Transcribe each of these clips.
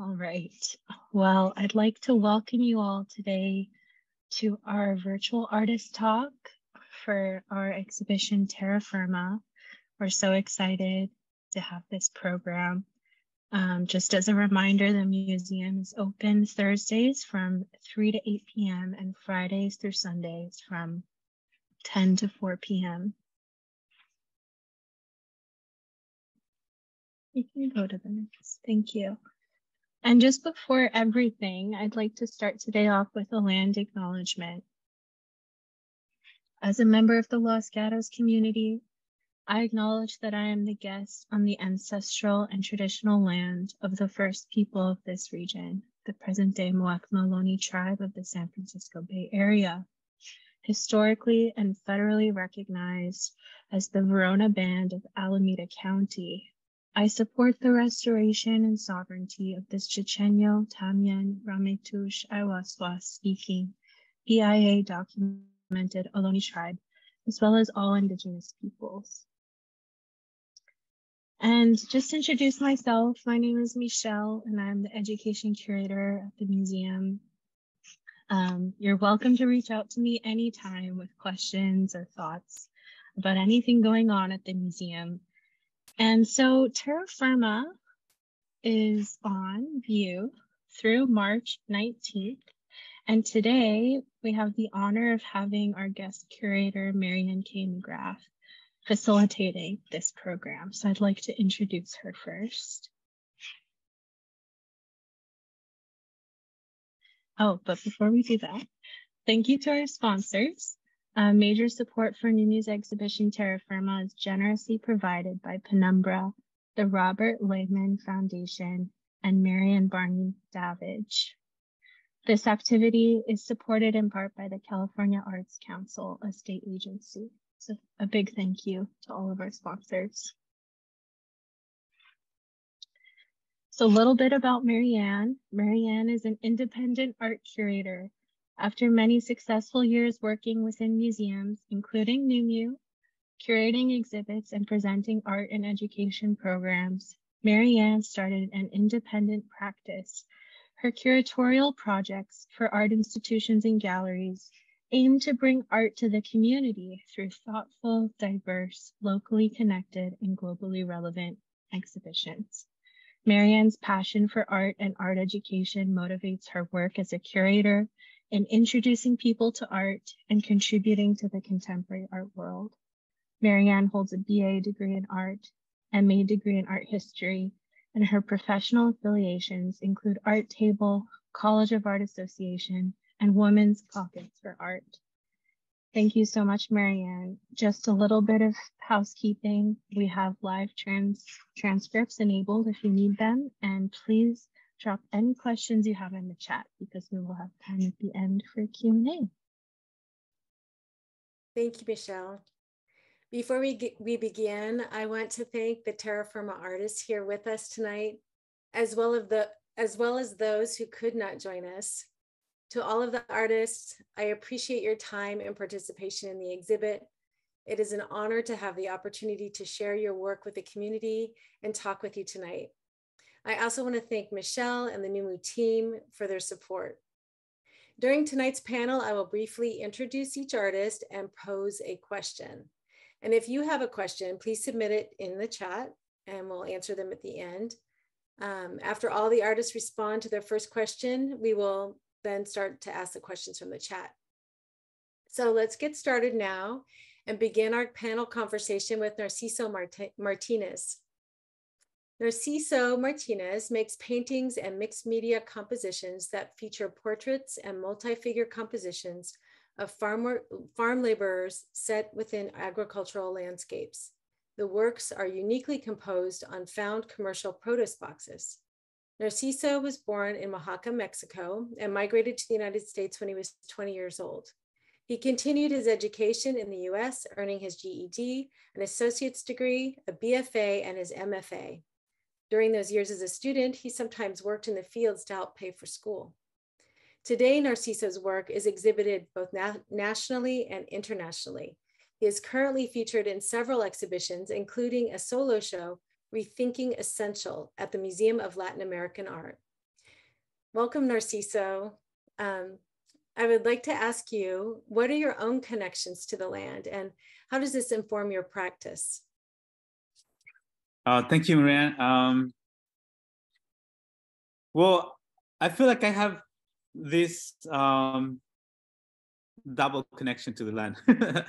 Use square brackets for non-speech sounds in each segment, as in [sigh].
All right. Well, I'd like to welcome you all today to our virtual artist talk for our exhibition Terra Firma. We're so excited to have this program. Um, just as a reminder, the museum is open Thursdays from 3 to 8 p.m. and Fridays through Sundays from 10 to 4 p.m. You can go to the next. Thank you. And just before everything, I'd like to start today off with a land acknowledgement. As a member of the Los Gatos community, I acknowledge that I am the guest on the ancestral and traditional land of the first people of this region, the present day Muwekma Ohlone tribe of the San Francisco Bay Area, historically and federally recognized as the Verona Band of Alameda County, I support the restoration and sovereignty of this Chochenyo, Tamien, Ramaytush, Awaswas speaking, BIA documented Ohlone tribe, as well as all indigenous peoples. And just to introduce myself, my name is Michelle and I'm the education curator at the museum. Um, you're welcome to reach out to me anytime with questions or thoughts about anything going on at the museum. And so Terra Firma is on view through March 19th. And today we have the honor of having our guest curator, Marianne K. McGrath, facilitating this program. So I'd like to introduce her first. Oh, but before we do that, thank you to our sponsors. Uh, major support for NUMU's exhibition Terra Firma is generously provided by Penumbra, the Robert Lehman Foundation, and Marion Barney Davidge. This activity is supported in part by the California Arts Council, a state agency. So a big thank you to all of our sponsors. So a little bit about Marianne. Marianne is an independent art curator after many successful years working within museums, including NUMU, curating exhibits and presenting art and education programs, Marianne started an independent practice. Her curatorial projects for art institutions and galleries aim to bring art to the community through thoughtful, diverse, locally connected, and globally relevant exhibitions. Marianne's passion for art and art education motivates her work as a curator in introducing people to art and contributing to the contemporary art world. Marianne holds a BA degree in art, and MA degree in art history, and her professional affiliations include Art Table, College of Art Association, and Women's Caucus for Art. Thank you so much, Marianne. Just a little bit of housekeeping. We have live trans transcripts enabled if you need them, and please drop any questions you have in the chat because we will have time at the end for Q&A. Thank you, Michelle. Before we, get, we begin, I want to thank the Terra Firma artists here with us tonight, as well, of the, as well as those who could not join us. To all of the artists, I appreciate your time and participation in the exhibit. It is an honor to have the opportunity to share your work with the community and talk with you tonight. I also want to thank Michelle and the NUMU team for their support. During tonight's panel, I will briefly introduce each artist and pose a question. And if you have a question, please submit it in the chat and we'll answer them at the end. Um, after all the artists respond to their first question, we will then start to ask the questions from the chat. So let's get started now and begin our panel conversation with Narsiso Mart Martinez. Narsiso Martinez makes paintings and mixed media compositions that feature portraits and multi-figure compositions of farm, farm laborers set within agricultural landscapes. The works are uniquely composed on found commercial produce boxes. Narsiso was born in Oaxaca, Mexico, and migrated to the United States when he was 20 years old. He continued his education in the US, earning his GED, an associate's degree, a BFA, and his MFA. During those years as a student, he sometimes worked in the fields to help pay for school. Today, Narsiso's work is exhibited both na nationally and internationally. He is currently featured in several exhibitions, including a solo show, Rethinking Essential, at the Museum of Latin American Art. welcome, Narsiso. Um, I would like to ask you, what are your own connections to the land and how does this inform your practice? Uh, thank you, Marianne. Um, well, I feel like I have this um, double connection to the land [laughs]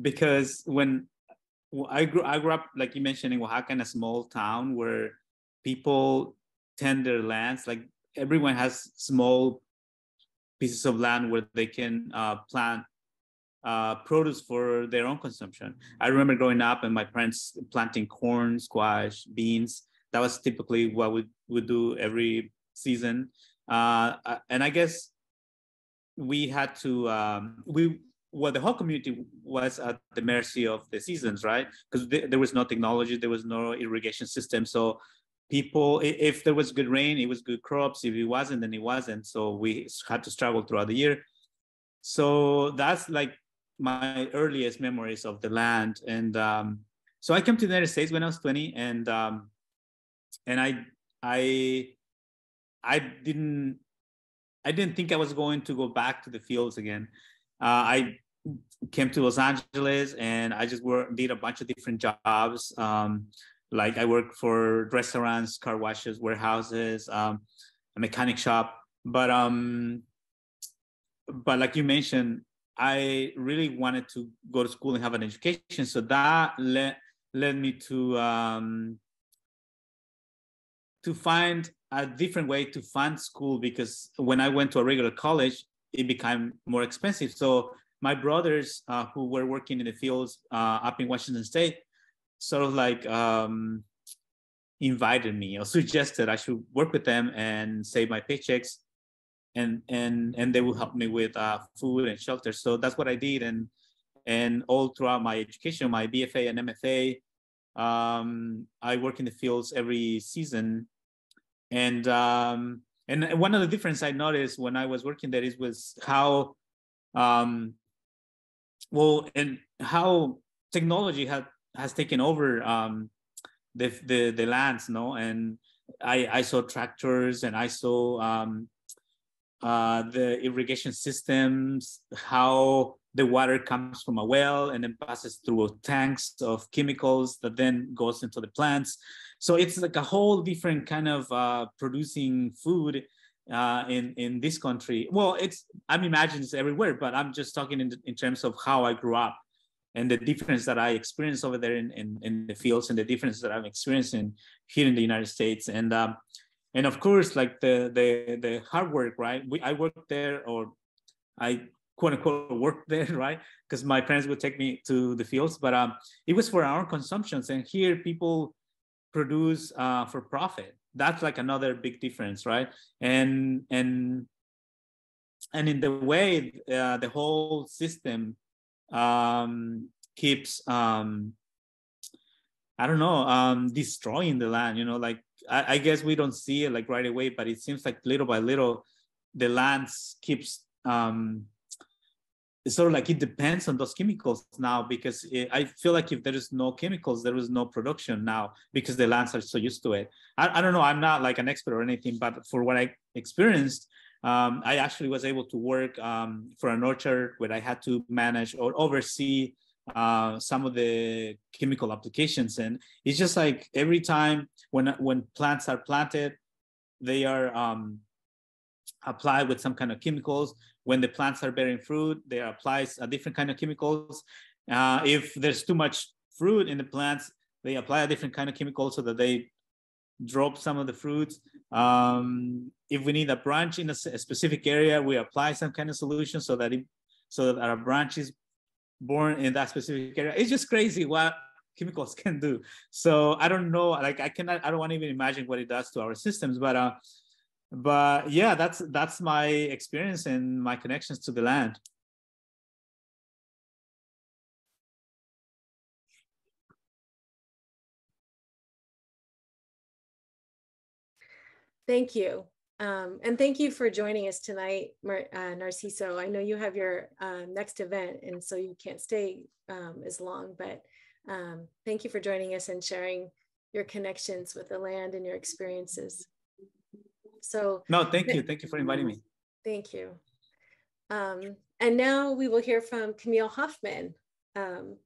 because when I grew, I grew up, like you mentioned, in Oaxaca, in a small town where people tend their lands. Like everyone has small pieces of land where they can uh, plant uh, produce for their own consumption. I remember growing up and my parents planting corn, squash, beans. That was typically what we would do every season. Uh, and I guess we had to um, we well the whole community was at the mercy of the seasons, right? Because th- there was no technology, there was no irrigation system, so people if there was good rain it was good crops if it wasn't then it wasn't so we had to struggle throughout the year so that's like my earliest memories of the land. And um, so I came to the United States when I was 20, and um, and I I I didn't I didn't think I was going to go back to the fields again. Uh, I came to Los Angeles and I just did a bunch of different jobs. Um, like I worked for restaurants, car washes, warehouses, um, a mechanic shop. But um, but like you mentioned, I really wanted to go to school and have an education. So that led led me to um, to find a different way to fund school because when I went to a regular college, it became more expensive. So my brothers uh, who were working in the fields uh, up in Washington State, sort of like um, invited me or [laughs] suggested I should work with them and save my paychecks and and and they will help me with uh, food and shelter. So that's what I did, and and all throughout my education, my BFA and MFA, um, I work in the fields every season, and um, and one of the difference I noticed when I was working there is was how, um, well, and how technology had has taken over um, the the the lands, no, and I I saw tractors and I saw um, uh, the irrigation systems, how the water comes from a well and then passes through tanks of chemicals that then goes into the plants. So it's like a whole different kind of uh, producing food uh, in in this country. Well, it's I'm imagining it's everywhere, but I'm just talking in, in terms of how I grew up and the difference that I experienced over there in, in, in the fields and the difference that I'm experiencing here in the United States. And um, and of course like the the the hard work right? We i worked there or i quote unquote worked [laughs] there right? Because my parents would take me to the fields but um it was for our consumptions. And here people produce uh, for profit. That's like another big difference right? And and and in the way uh, the whole system um keeps um i don't know um destroying the land you know like I, I, guess we don't see it like right away, but it seems like little by little, the lands keeps um, it's sort of like it depends on those chemicals now because it, I feel like if there is no chemicals, there is no production now because the lands are so used to it. I, I don't know. I'm not like an expert or anything, but for what I experienced, um, I actually was able to work um, for an orchard where I had to manage or oversee uh, some of the chemical applications. And it's just like every time when when plants are planted, they are um, applied with some kind of chemicals. When the plants are bearing fruit, they apply a different kind of chemicals. Uh, if there's too much fruit in the plants, they apply a different kind of chemical so that they drop some of the fruits. Um, if we need a branch in a, a, specific area, we apply some kind of solution so that it, so that our branches born in that specific area. It's just crazy what chemicals [laughs] can do. So I don't know, like I cannot, I don't want to even imagine what it does to our systems, but uh, but yeah, that's that's my experience and my connections to the land. Thank you. Um, and thank you for joining us tonight, Mar- uh, Narsiso. I know you have your uh, next event, and so you can't stay um, as long, but um, thank you for joining us and sharing your connections with the land and your experiences. So no, thank you. Thank you for inviting me. Thank you. Um, and now we will hear from Camille Hoffman. Um,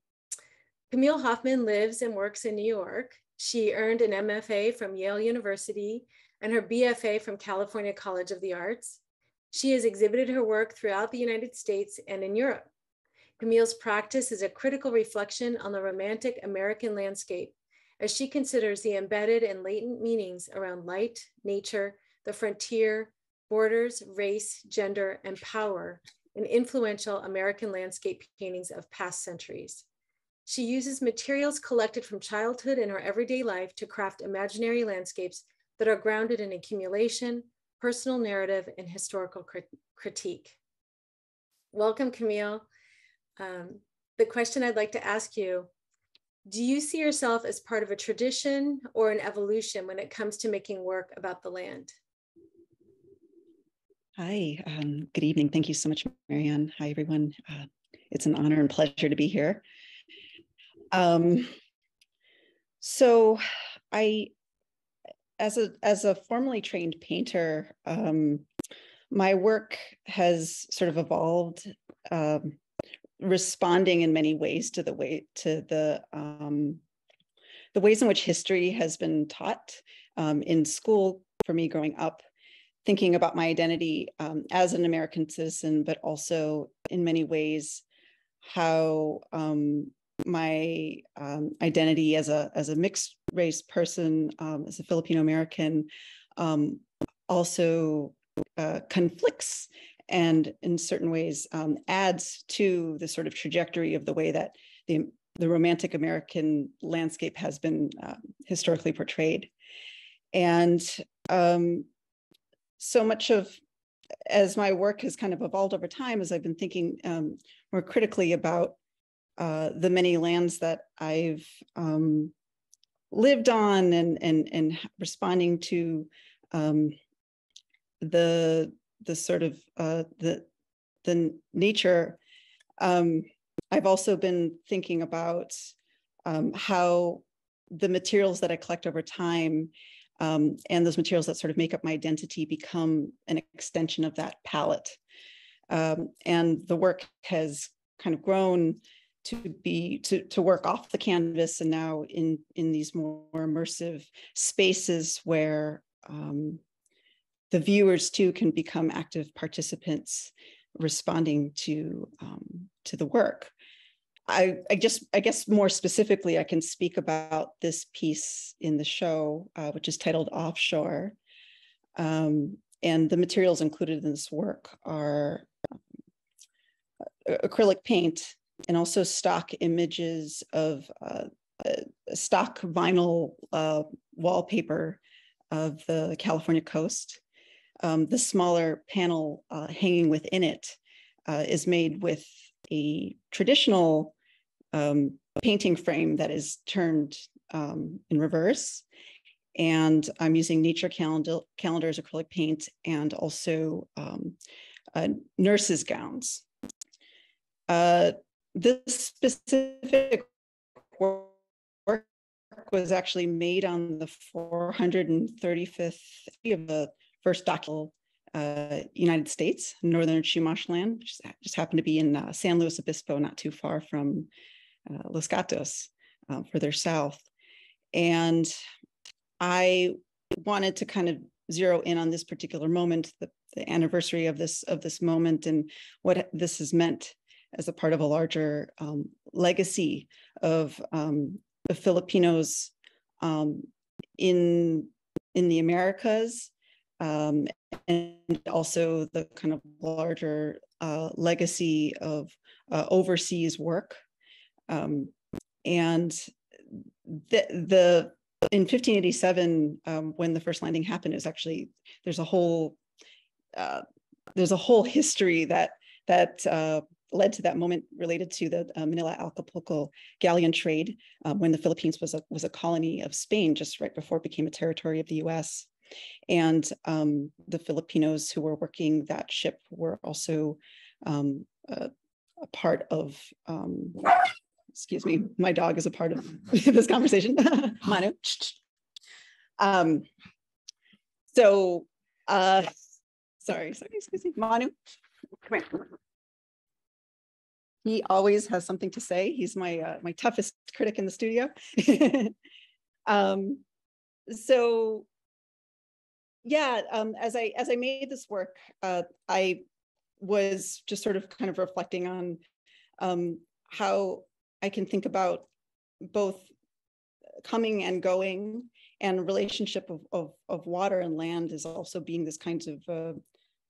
Camille Hoffman lives and works in New York. She earned an MFA from Yale University and her BFA from California College of the Arts. She has exhibited her work throughout the United States and in Europe. Camille's practice is a critical reflection on the romantic American landscape as she considers the embedded and latent meanings around light, nature, the frontier, borders, race, gender, and power in influential American landscape paintings of past centuries. She uses materials collected from childhood and her everyday life to craft imaginary landscapes that are grounded in accumulation, personal narrative, and historical crit critique. Welcome, Camille. Um, the question I'd like to ask you, do you see yourself as part of a tradition or an evolution when it comes to making work about the land? Hi, um, good evening. Thank you so much, Marianne. Hi, everyone. Uh, it's an honor and pleasure to be here. Um, so I, as a, as a formally trained painter, um, my work has sort of evolved um, responding in many ways to the way to the um, the ways in which history has been taught um, in school for me growing up thinking about my identity um, as an American citizen, but also in many ways how um, my um, identity as a as a mixed race person, um, as a Filipino American, um, also uh, conflicts and in certain ways um, adds to the sort of trajectory of the way that the the romantic American landscape has been uh, historically portrayed. And um, so much of as my work has kind of evolved over time as i've been thinking more critically about uh, the many lands that i've um, lived on and and and responding to um, the the sort of uh, the the nature um, i've also been thinking about um, how the materials that i collect over time um, and those materials that sort of make up my identity become an extension of that palette. Um, and the work has kind of grown to be to, to work off the canvas and now in in these more immersive spaces where um, the viewers too can become active participants responding to um, to the work I, I just, I guess more specifically, I can speak about this piece in the show, uh, which is titled Offshore. Um, and the materials included in this work are uh, acrylic paint and also stock images of uh, stock vinyl uh, wallpaper of the California coast. Um, the smaller panel uh, hanging within it uh, is made with a traditional um, painting frame that is turned um, in reverse. And I'm using nature calendar, calendars, acrylic paint, and also um, uh, nurses' gowns. Uh, this specific work was actually made on the 435th of the first document uh, United States, northern Chumash land, which just happened to be in uh, San Luis Obispo, not too far from uh, Los Gatos, uh, further south. And I wanted to kind of zero in on this particular moment, the, the anniversary of this of this moment, and what this has meant as a part of a larger um, legacy of um, the Filipinos um, in in the Americas, um, and also the kind of larger uh, legacy of uh, overseas work. Um, and the, the in 1587, um, when the first landing happened, is actually there's a whole uh, there's a whole history that that uh, led to that moment related to the uh, Manila Acapulco galleon trade um, when the Philippines was a was a colony of Spain just right before it became a territory of the U.S. And um, the Filipinos who were working that ship were also um, a, a, part of um, excuse me, my dog is a part of [laughs] this conversation. [laughs] Manu. Um, so Uh, sorry, sorry, excuse me. Manu, come here. He always has something to say. He's my uh, my toughest critic in the studio. [laughs] um, so yeah, um, as I as I made this work, uh, I was just sort of kind of reflecting on um, how I can think about both coming and going and relationship of, of, of water and land is also being this kind of uh,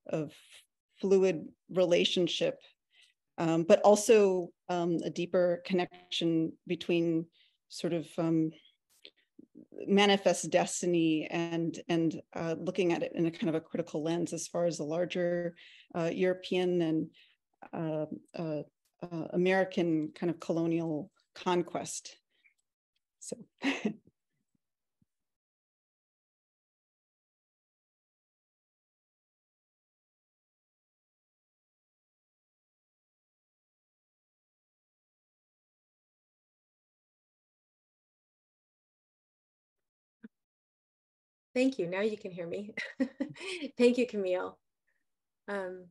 of fluid relationship um, but also um, a deeper connection between sort of um, manifest destiny and and uh, looking at it in a kind of a critical lens as far as the larger uh, European and uh, uh, uh American kind of colonial conquest. So. [laughs] Thank you. Now you can hear me. [laughs] Thank you, Camille. Um,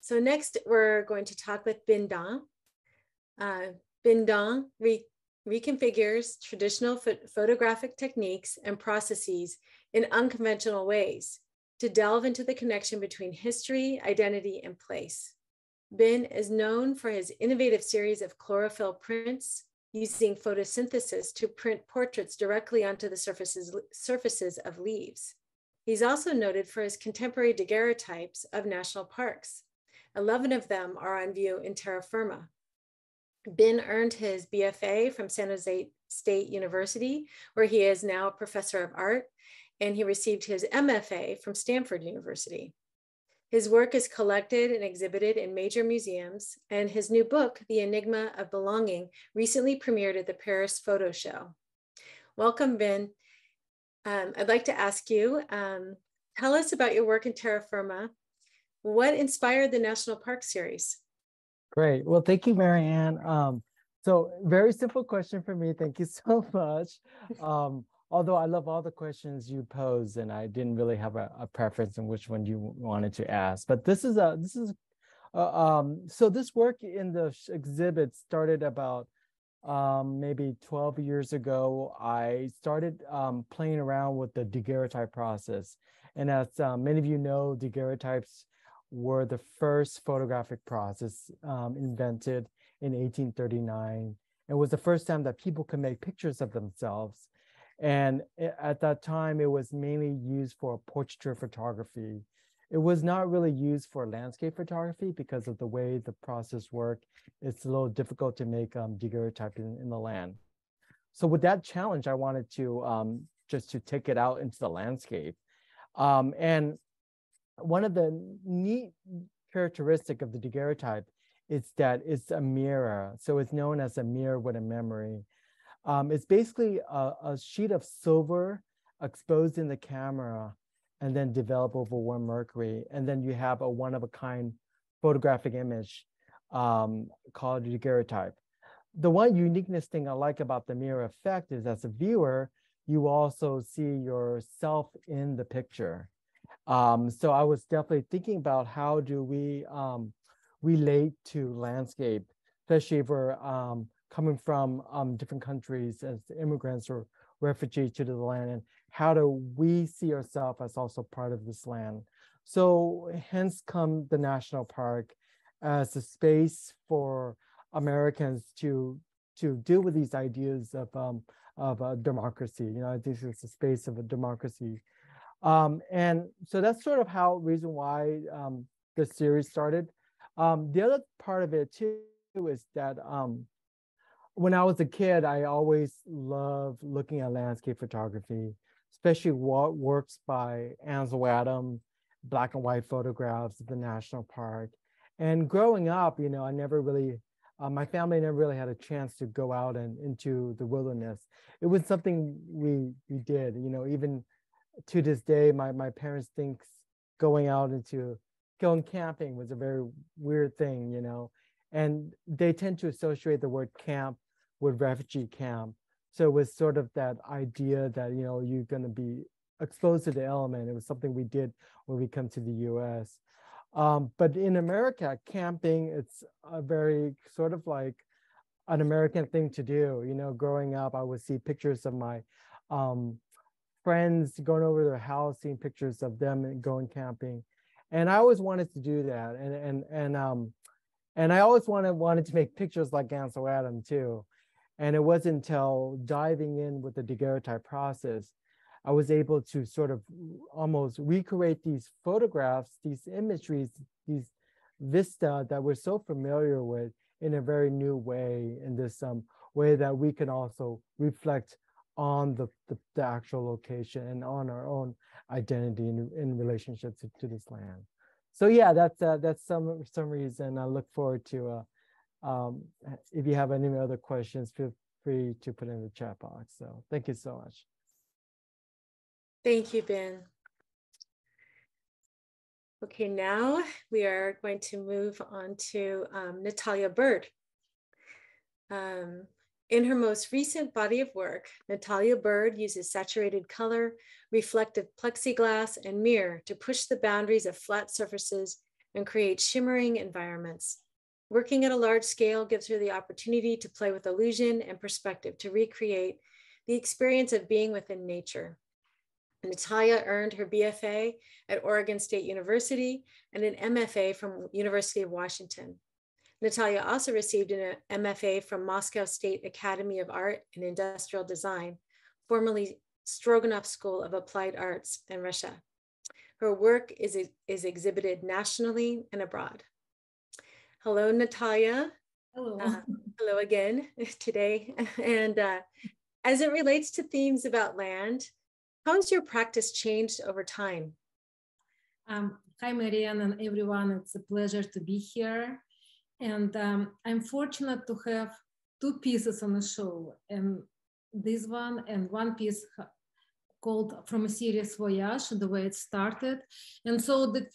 so next, we're going to talk with Binh Danh. Uh, Binh Danh re reconfigures traditional ph photographic techniques and processes in unconventional ways to delve into the connection between history, identity, and place. Binh is known for his innovative series of chlorophyll prints, using photosynthesis to print portraits directly onto the surfaces, surfaces of leaves. He's also noted for his contemporary daguerreotypes of national parks. 11 of them are on view in terra firma. Binh earned his BFA from San Jose State University, where he is now a professor of art, and he received his MFA from Stanford University. His work is collected and exhibited in major museums, and his new book, The Enigma of Belonging, recently premiered at the Paris Photo Show. Welcome, Binh. Um, I'd like to ask you, um, tell us about your work in terra firma. What inspired the National Park Series? Great. Well, thank you, Marianne. Um, so very simple question for me. Thank you so [laughs] much. Um, although I love all the questions you posed, and I didn't really have a, a preference in which one you wanted to ask. But this is a this is uh, um, so this work in the exhibit started about um, maybe 12 years ago. I started um, playing around with the daguerreotype process, and as uh, many of you know, daguerreotypes were the first photographic process um, invented in 1839 It was the first time that people could make pictures of themselves and at that time, it was mainly used for portraiture photography. It was not really used for landscape photography because of the way the process worked. It's a little difficult to make um, in, in the land. So with that challenge, I wanted to um, just to take it out into the landscape. Um, and one of the neat characteristic of the daguerreotype is that it's a mirror. So it's known as a mirror with a memory. Um, it's basically a, a, sheet of silver exposed in the camera and then developed over warm mercury. And then you have a one of a kind photographic image um, called daguerreotype. The one uniqueness thing I like about the mirror effect is as a viewer, you also see yourself in the picture. Um, so I was definitely thinking about how do we um, relate to landscape, especially for um, coming from um, different countries as immigrants or refugees to the land and how do we see ourselves as also part of this land? So hence come the national park as a space for americans to to deal with these ideas of um, of democracy. You know this is a space of a democracy. Um, and so that's sort of how reason why um, the series started. Um, the other part of it too is that um, when I was a kid, I always loved looking at landscape photography, especially what works by Ansel Adams, black and white photographs of the national park. And growing up, you know, I never really, uh, my family never really had a chance to go out and into the wilderness. It was something we we did, you know, even to this day, my my parents think going out into going camping was a very weird thing, you know, and they tend to associate the word camp with refugee camp. So it was sort of that idea that, you know, you're going to be exposed to the element. It was something we did when we come to the US. Um, but in America, camping, it's a very sort of like an American thing to do. You know, growing up, I would see pictures of my um, friends going over their house, seeing pictures of them going camping. And I always wanted to do that. And, and, and, um, and I always wanted, wanted to make pictures like Ansel Adam too. And it wasn't until diving in with the daguerreotype process I was able to sort of almost recreate these photographs, these imageries, these vista that we're so familiar with in a very new way, in this um, way that we can also reflect on the, the, the actual location and on our own identity in, in relationship to, to this land. So yeah, that's uh, that's some some reason. I look forward to. Uh, um, if you have any other questions, feel free to put in the chat box. So thank you so much. Thank you, Ben. Okay, now we are going to move on to um, Natalya Burd. Um, in her most recent body of work, Natalya Burd uses saturated color, reflective plexiglass, and mirror to push the boundaries of flat surfaces and create shimmering environments. Working at a large scale gives her the opportunity to play with illusion and perspective to recreate the experience of being within nature. Natalya earned her BFA at Oregon State University and an MFA from University of Washington. Natalya also received an MFA from Moscow State Academy of Art and Industrial Design, formerly Stroganov School of Applied Arts in Russia. Her work is, is exhibited nationally and abroad. Hello, Natalya. Hello. Uh, hello again [laughs] today. [laughs] And uh, as it relates to themes about land, how has your practice changed over time? Um, hi, Marianne and everyone. It's a pleasure to be here. And um, I'm fortunate to have two pieces on the show, and this one and one piece called From a Serious Voyage, the way it started. And so the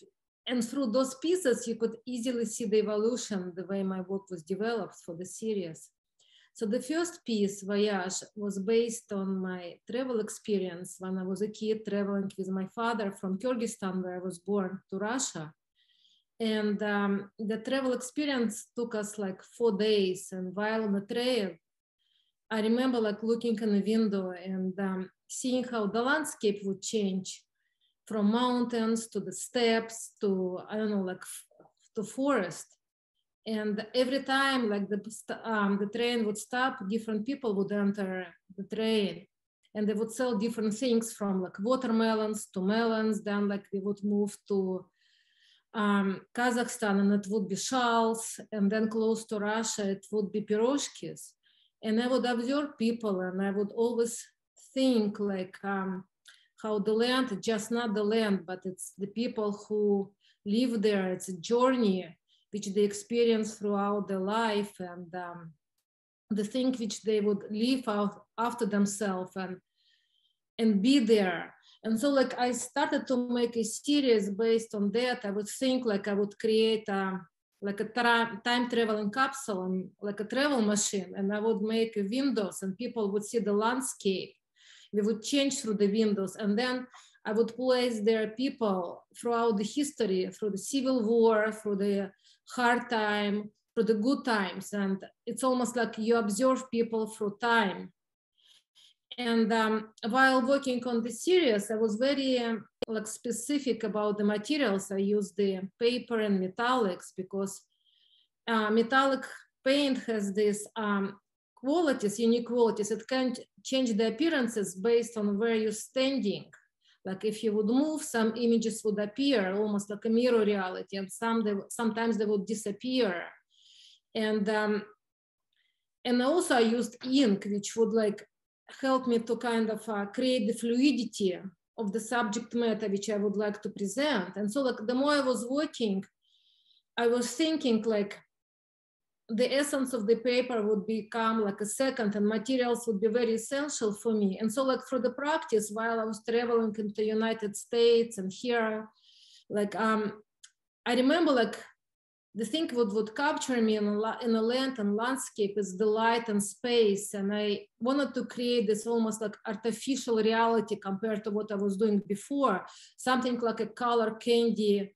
and through those pieces, you could easily see the evolution, the way my work was developed for the series. So the first piece, Voyage, was based on my travel experience when I was a kid traveling with my father from Kyrgyzstan, where I was born, to Russia. And um, the travel experience took us like four days. And while on the trail, I remember like looking in the window and um, seeing how the landscape would change from mountains to the steppes to, I don't know, like to forest. And every time like the um, the train would stop different people would enter the train. And they would sell different things from like watermelons to melons. Then like we would move to um, kazakhstan and it would be shawls. And then close to russia it would be piroshkis. And i would observe people and i would always think like um, how the land just not the land but it's the people who live there. It's a journey which they experience throughout their life and um, the thing which they would leave out after themselves and and be there. And so like i started to make a series based on that. I would think like i would create a like a tra- time traveling capsule and like a travel machine. And i would make windows and people would see the landscape they would change through the windows. And then i would place their people throughout the history through the civil war through the hard time through the good times. And it's almost like you observe people through time. And um, while working on the series i was very um, like specific about the materials. I used the paper and metallics because uh, metallic paint has this um, qualities unique qualities it can change the appearances based on where you're standing like if you would move, some images would appear almost like a mirror reality, and some they, sometimes they would disappear. And um, and also I used ink, which would like help me to kind of uh, create the fluidity of the subject matter which I would like to present. And so like the more I was working, I was thinking like the essence of the paper would become like a second and materials would be very essential for me. And so like for the practice, while I was traveling into United States and here, like um, I remember like the thing what would capture me in a, in a land and landscape is the light and space. And I wanted to create this almost like artificial reality compared to what I was doing before, something like a color candy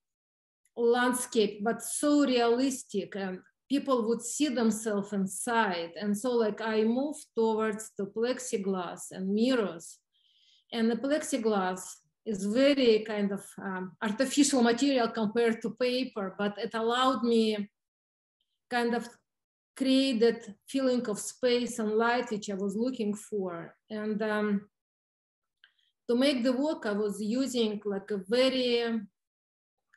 landscape, but so realistic and people would see themselves inside. And so like I moved towards the plexiglass and mirrors and the plexiglass is very kind of um, artificial material compared to paper, but it allowed me kind of create that feeling of space and light which I was looking for. And um, to make the work, I was using like a very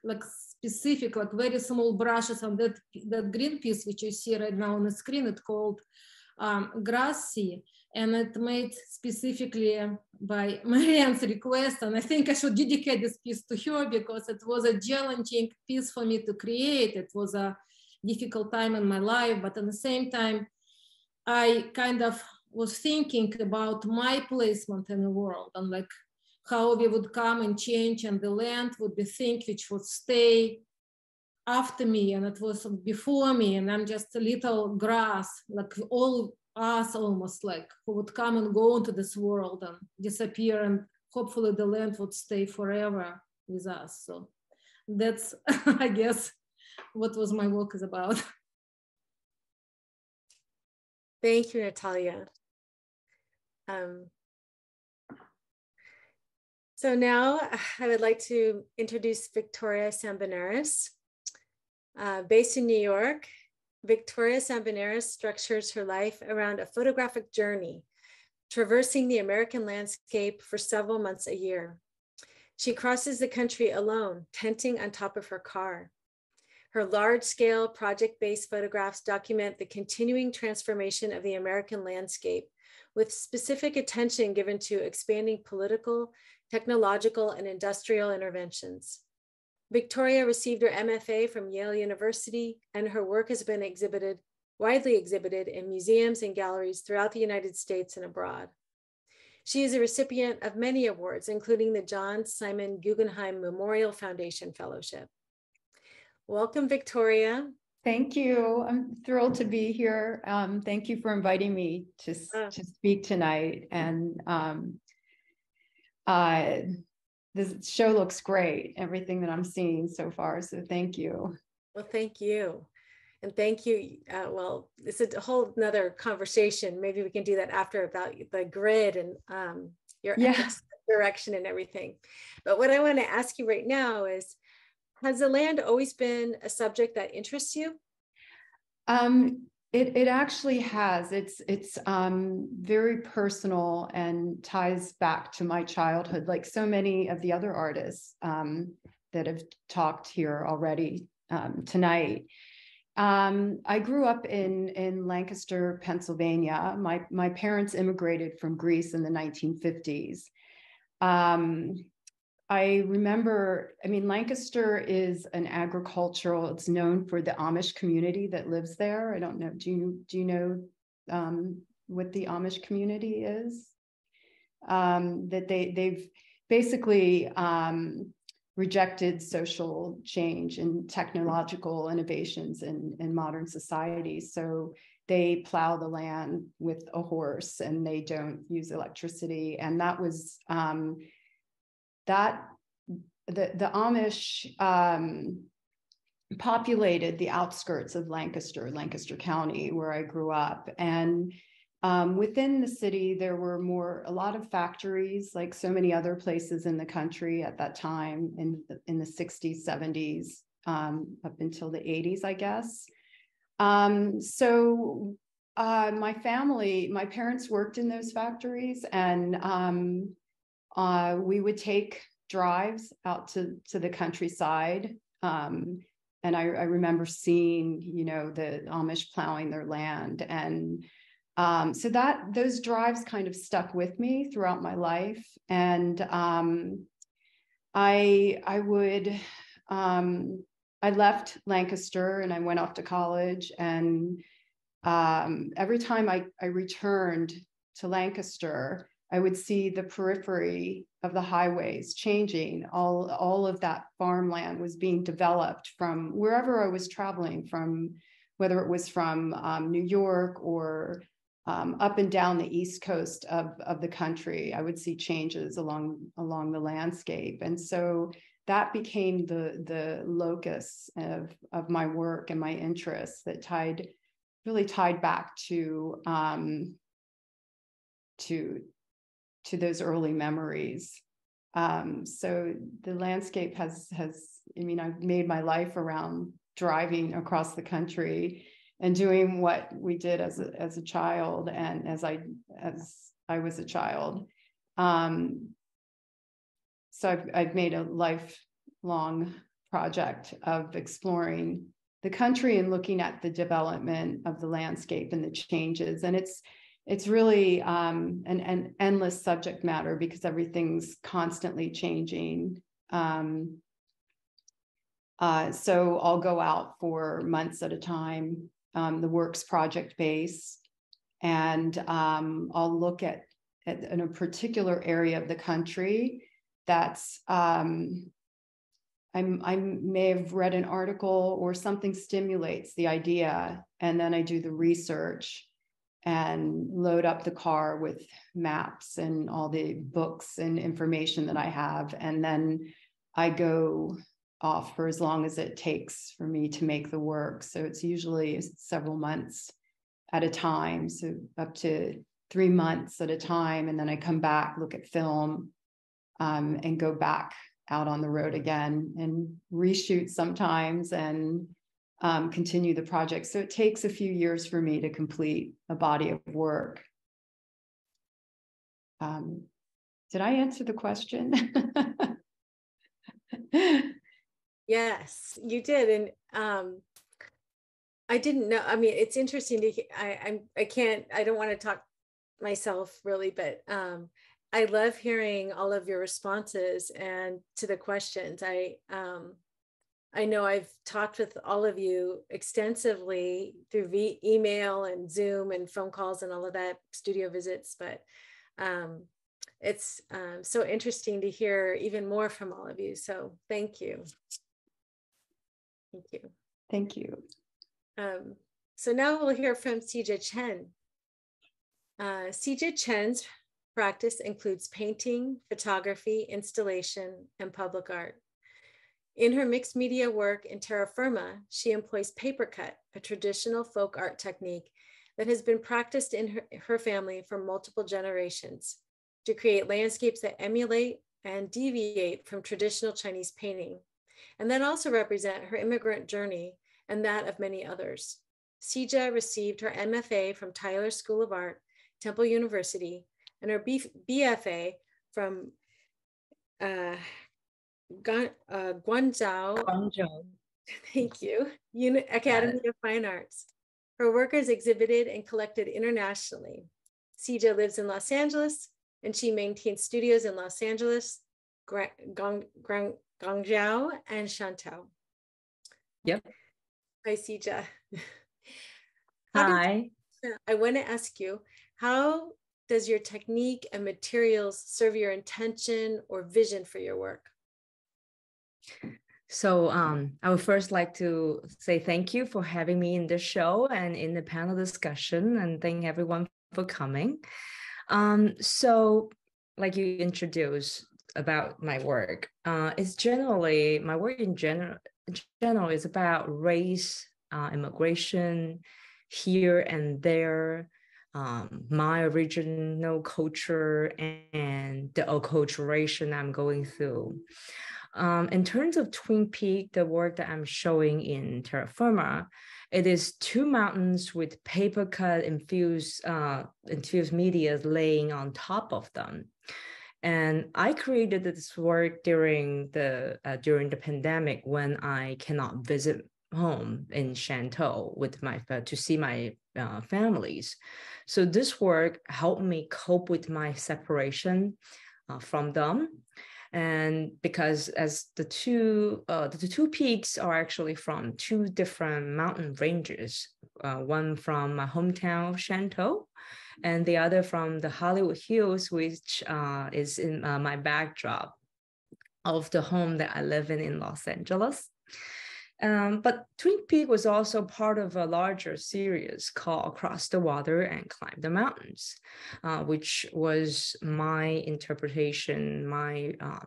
like specific, like very small brushes on that, that green piece, which you see right now on the screen, it's called um, Grassy and it made specifically by [laughs] Marianne's request. And I think I should dedicate this piece to her because it was a challenging piece for me to create. It was a difficult time in my life, but at the same time, I kind of was thinking about my placement in the world and like how we would come and change and the land would be thing which would stay after me and it was before me. And I'm just a little grass, like all us almost like who would come and go into this world and disappear and hopefully the land would stay forever with us. So that's [laughs] i guess what was my work is about. [laughs] Thank you natalya. Um, so now [sighs] i would like to introduce victoria Sambunaris uh, based in new york Victoria Sambunaris structures her life around a photographic journey, traversing the American landscape for several months a year. She crosses the country alone, tenting on top of her car. Her large scale project based photographs document the continuing transformation of the American landscape, with specific attention given to expanding political, technological, and industrial interventions. Victoria received her MFA from Yale University, and her work has been exhibited, widely exhibited in museums and galleries throughout the United States and abroad. She is a recipient of many awards, including the John Simon Guggenheim Memorial Foundation Fellowship. Welcome, Victoria. Thank you. I'm thrilled to be here. Um, thank you for inviting me to, uh. to speak tonight. And um, uh, the show looks great, everything that I'm seeing so far. So thank you. Well, thank you. And thank you. Uh, well, it's a whole nother conversation. Maybe we can do that after about the grid and um, your yeah. direction and everything. But what I want to ask you right now is, has the land always been a subject that interests you? Um, it, it actually has. It's it's um, very personal and ties back to my childhood, like so many of the other artists um, that have talked here already um, tonight. Um, I grew up in in Lancaster, Pennsylvania. My my parents immigrated from Greece in the 1950s. Um, I remember, I mean, Lancaster is an agricultural, it's known for the Amish community that lives there. I don't know, do you, do you know um, what the Amish community is? Um, that they, they've basically um, rejected social change and technological innovations in, in modern society. So they plow the land with a horse and they don't use electricity. And that was, um, that the, the Amish um, populated the outskirts of Lancaster, Lancaster County, where I grew up. And um, within the city, there were more, a lot of factories, like so many other places in the country at that time in the, in the 60s, 70s, um, up until the 80s, I guess. Um, so uh, my family, my parents worked in those factories, and um, uh, we would take drives out to, to the countryside. Um, and I, I, remember seeing, you know, the Amish plowing their land. And um, so that those drives kind of stuck with me throughout my life. And um, I, I would, um, I left Lancaster and I went off to college. And um, every time I, I returned to Lancaster, I would see the periphery of the highways changing. All, all of that farmland was being developed from wherever I was traveling from, whether it was from um, New York or um, up and down the east coast of, of the country. I would see changes along along the landscape, and so that became the the locus of of my work and my interests that tied really tied back to um, to to those early memories. Um, so the landscape has has I mean I've made my life around driving across the country and doing what we did as a, as a child and as I as I was a child. Um, so I've, I've made a lifelong project of exploring the country and looking at the development of the landscape and the changes. And it's it's really um, an, an endless subject matter because everything's constantly changing. Um, uh, so I'll go out for months at a time um, the works project base, and um, I'll look at, at in a particular area of the country that's um, I may have read an article or something stimulates the idea, and then I do the research and load up the car with maps and all the books and information that I have. And then I go off for as long as it takes for me to make the work. So it's usually several months at a time, so up to three months at a time. And then I come back, look at film, um, and go back out on the road again and reshoot sometimes and um, continue the project. So it takes a few years for me to complete a body of work. Um, did I answer the question? [laughs] Yes, you did. And um, I didn't know. I mean, it's interesting to. I I'm I can't. I don't want to talk myself really, but um, I love hearing all of your responses and to the questions. I um, I know I've talked with all of you extensively through v- email and Zoom and phone calls and all of that, studio visits, but um, it's um, so interesting to hear even more from all of you. So thank you. Thank you. Thank you. Um, so now we'll hear from Sijia Chen. Uh, Sijia Chen's practice includes painting, photography, installation, and public art. In her mixed media work in terra firma, she employs paper cut, a traditional folk art technique that has been practiced in her, her family for multiple generations to create landscapes that emulate and deviate from traditional Chinese painting and that also represent her immigrant journey and that of many others. Sijia received her MFA from Tyler School of Art, Temple University, and her BFA from uh, uh, Guangzhou. Guangzhou. [laughs] Thank you. Uni- Academy of Fine Arts. Her work is exhibited and collected internationally. Sijia lives in Los Angeles and she maintains studios in Los Angeles, Gong, Gong, Guangzhou and Shantou. Yep. [laughs] Hi, Sijia. Hi. Does, I want to ask you, how does your technique and materials serve your intention or vision for your work? So um, I would first like to say thank you for having me in the show and in the panel discussion, and thank everyone for coming. Um, so, like you introduced, about my work. Uh, it's generally my work in general. General is about race, uh, immigration, here and there, um, my original culture, and the acculturation I'm going through. Um, in terms of Twin Peak, the work that I'm showing in Terra Firma, it is two mountains with paper cut infused uh, infused media laying on top of them. And I created this work during the uh, during the pandemic when I cannot visit home in Shantou with my uh, to see my uh, families. So this work helped me cope with my separation uh, from them. And because as the two uh, the two peaks are actually from two different mountain ranges, uh, one from my hometown of Shantou, and the other from the Hollywood Hills, which uh, is in uh, my backdrop of the home that I live in in Los Angeles. Um, but Twin Peak was also part of a larger series called Across the Water and Climb the Mountains, uh, which was my interpretation, my uh,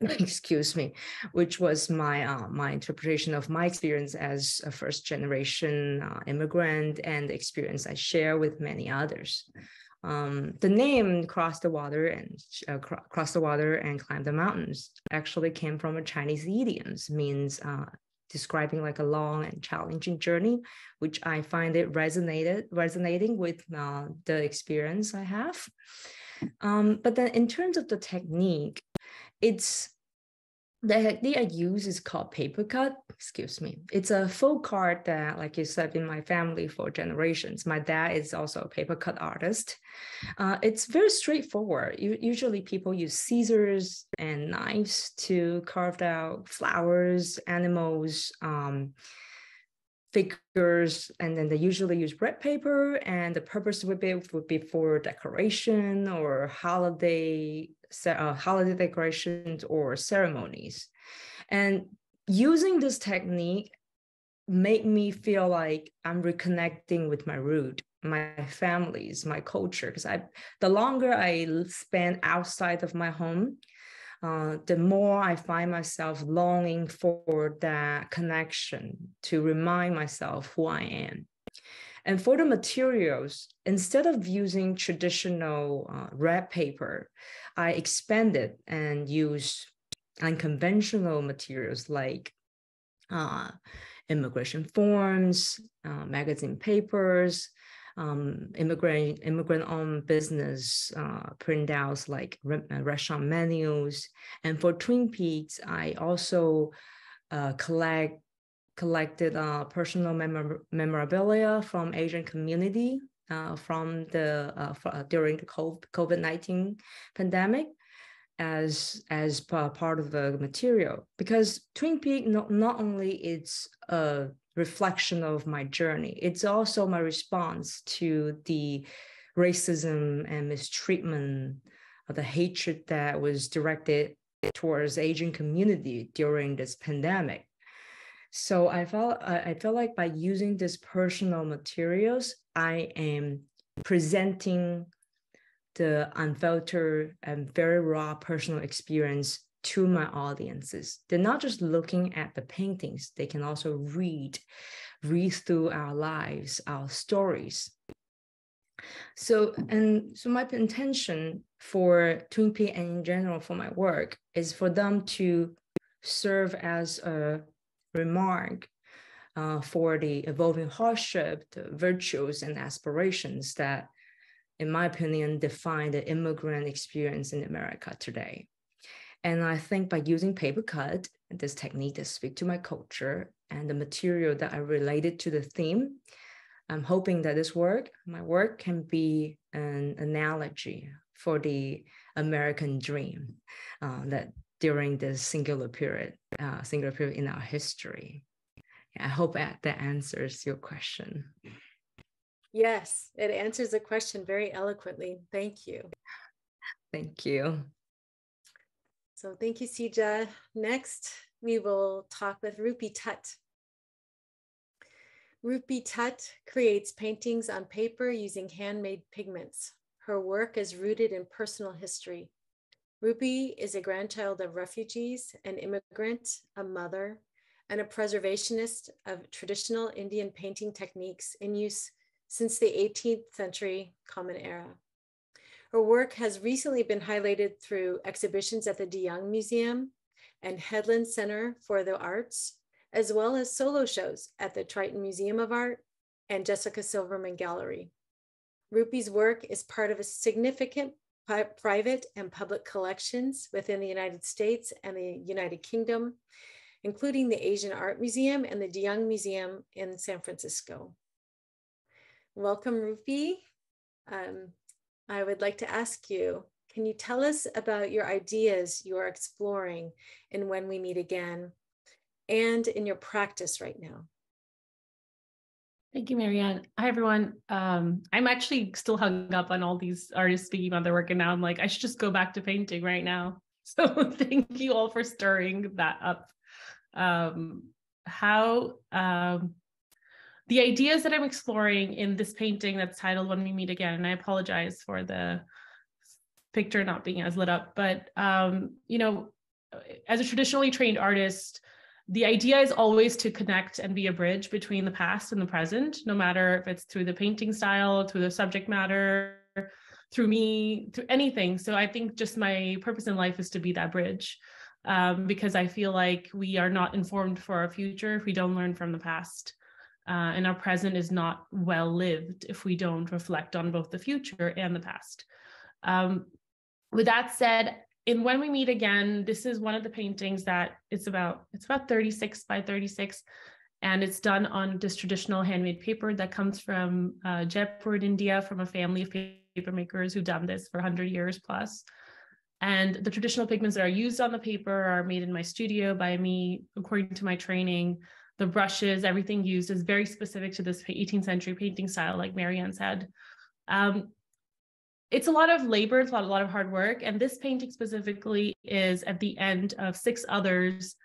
[laughs] excuse me, which was my uh, my interpretation of my experience as a first generation uh, immigrant and the experience I share with many others. Um, the name "Cross the Water" and uh, "Cross the Water" and "Climb the Mountains" actually came from a Chinese idiom, means uh, describing like a long and challenging journey, which I find it resonated resonating with uh, the experience I have. Um, but then in terms of the technique, it's the technique I use is called paper cut. Excuse me. It's a folk art that, like you said, in my family for generations. My dad is also a paper cut artist. Uh, it's very straightforward. usually, people use scissors and knives to carve out flowers, animals, um, figures, and then they usually use red paper. And the purpose of it would be for decoration or holiday uh, holiday decorations or ceremonies. And using this technique made me feel like I'm reconnecting with my root, my families, my culture. Because I, the longer I spend outside of my home, uh, the more I find myself longing for that connection to remind myself who I am. And for the materials, instead of using traditional uh, red paper, I expanded and used unconventional materials like uh, immigration forms, uh, magazine papers, um, immigrant immigrant owned business uh, printouts like uh, restaurant menus. And for Twin Peaks, I also uh, collect collected uh, personal memor- memorabilia from Asian community uh, from the uh, uh during the COVID nineteen pandemic as as part of the material because Twin Peak not, not only it's a reflection of my journey, it's also my response to the racism and mistreatment, of the hatred that was directed towards Asian community during this pandemic. So I felt I felt like by using these personal materials, I am presenting the unfiltered and very raw personal experience to my audiences. They're not just looking at the paintings, they can also read, read through our lives, our stories. So, and so my intention for Twin and in general for my work is for them to serve as a remark uh, for the evolving hardship, the virtues and aspirations that, in my opinion, define the immigrant experience in America today. And I think by using paper cut, this technique that speak to my culture and the material that I related to the theme, I'm hoping that this work, my work can be an analogy for the American dream uh, that during this singular period, uh, singular period in our history. I hope that, that answers your question. Yes, it answers the question very eloquently. Thank you. Thank you. So thank you, Sijia. Next, we will talk with Rupy Tut. Rupy Tut creates paintings on paper using handmade pigments. Her work is rooted in personal history, Rupy is a grandchild of refugees, an immigrant, a mother, and a preservationist of traditional Indian painting techniques in use since the 18th century Common Era. Her work has recently been highlighted through exhibitions at the De Young Museum and Headland Center for the Arts, as well as solo shows at the Triton Museum of Art and Jessica Silverman Gallery. Rupy's work is part of a significant private and public collections within the United States and the United Kingdom, including the Asian Art Museum and the De Young Museum in San Francisco. Welcome, Rupi. Um, I would like to ask you, can you tell us about your ideas you are exploring in When We Meet Again and in your practice right now? Thank you, Marianne. Hi, everyone. Um, I'm actually still hung up on all these artists speaking about their work, and now I'm like, I should just go back to painting right now. [laughs] So thank you all for stirring that up. Um, how um, the ideas that I'm exploring in this painting that's titled When We Meet Again, and I apologize for the picture not being as lit up, but um, you know, as a traditionally trained artist, the idea is always to connect and be a bridge between the past and the present, no matter if it's through the painting style, through the subject matter, through me, through anything. So I think just my purpose in life is to be that bridge um, because I feel like we are not informed for our future if we don't learn from the past. Uh, and our present is not well lived if we don't reflect on both the future and the past. Um, with that said, in when we meet again this is one of the paintings that it's about it's about 36 by 36 and it's done on this traditional handmade paper that comes from uh, jaipur in india from a family of paper makers who've done this for 100 years plus and the traditional pigments that are used on the paper are made in my studio by me according to my training the brushes everything used is very specific to this 18th century painting style like marianne said um, it's a lot of labor, it's a lot, a lot of hard work. And this painting specifically is at the end of six others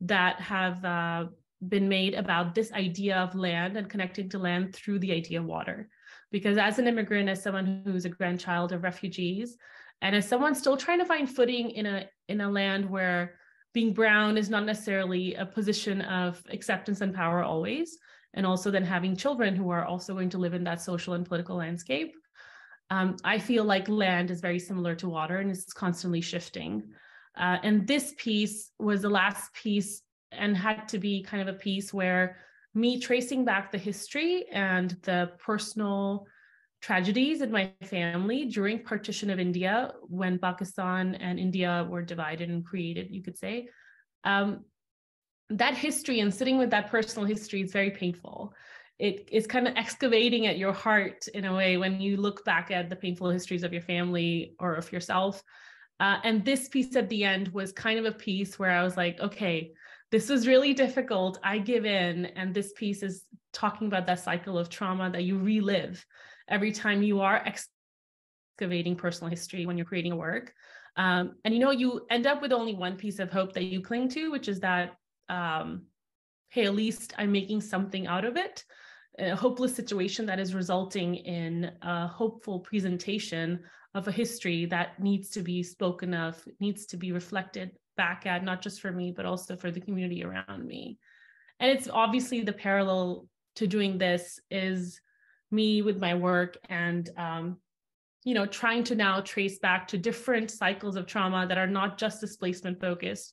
that have uh, been made about this idea of land and connecting to land through the idea of water. Because as an immigrant, as someone who's a grandchild of refugees, and as someone still trying to find footing in a in a land where being brown is not necessarily a position of acceptance and power always, and also then having children who are also going to live in that social and political landscape, um, I feel like land is very similar to water and it's constantly shifting. Uh, and this piece was the last piece and had to be kind of a piece where me tracing back the history and the personal tragedies in my family during partition of India when Pakistan and India were divided and created, you could say. Um, that history and sitting with that personal history is very painful it is kind of excavating at your heart in a way when you look back at the painful histories of your family or of yourself. Uh, and this piece at the end was kind of a piece where I was like, okay, this was really difficult. I give in. And this piece is talking about that cycle of trauma that you relive every time you are excavating personal history when you're creating a work. Um, and you know, you end up with only one piece of hope that you cling to, which is that, um, hey, at least I'm making something out of it a hopeless situation that is resulting in a hopeful presentation of a history that needs to be spoken of, needs to be reflected back at, not just for me, but also for the community around me. And it's obviously the parallel to doing this is me with my work and um, you know trying to now trace back to different cycles of trauma that are not just displacement focused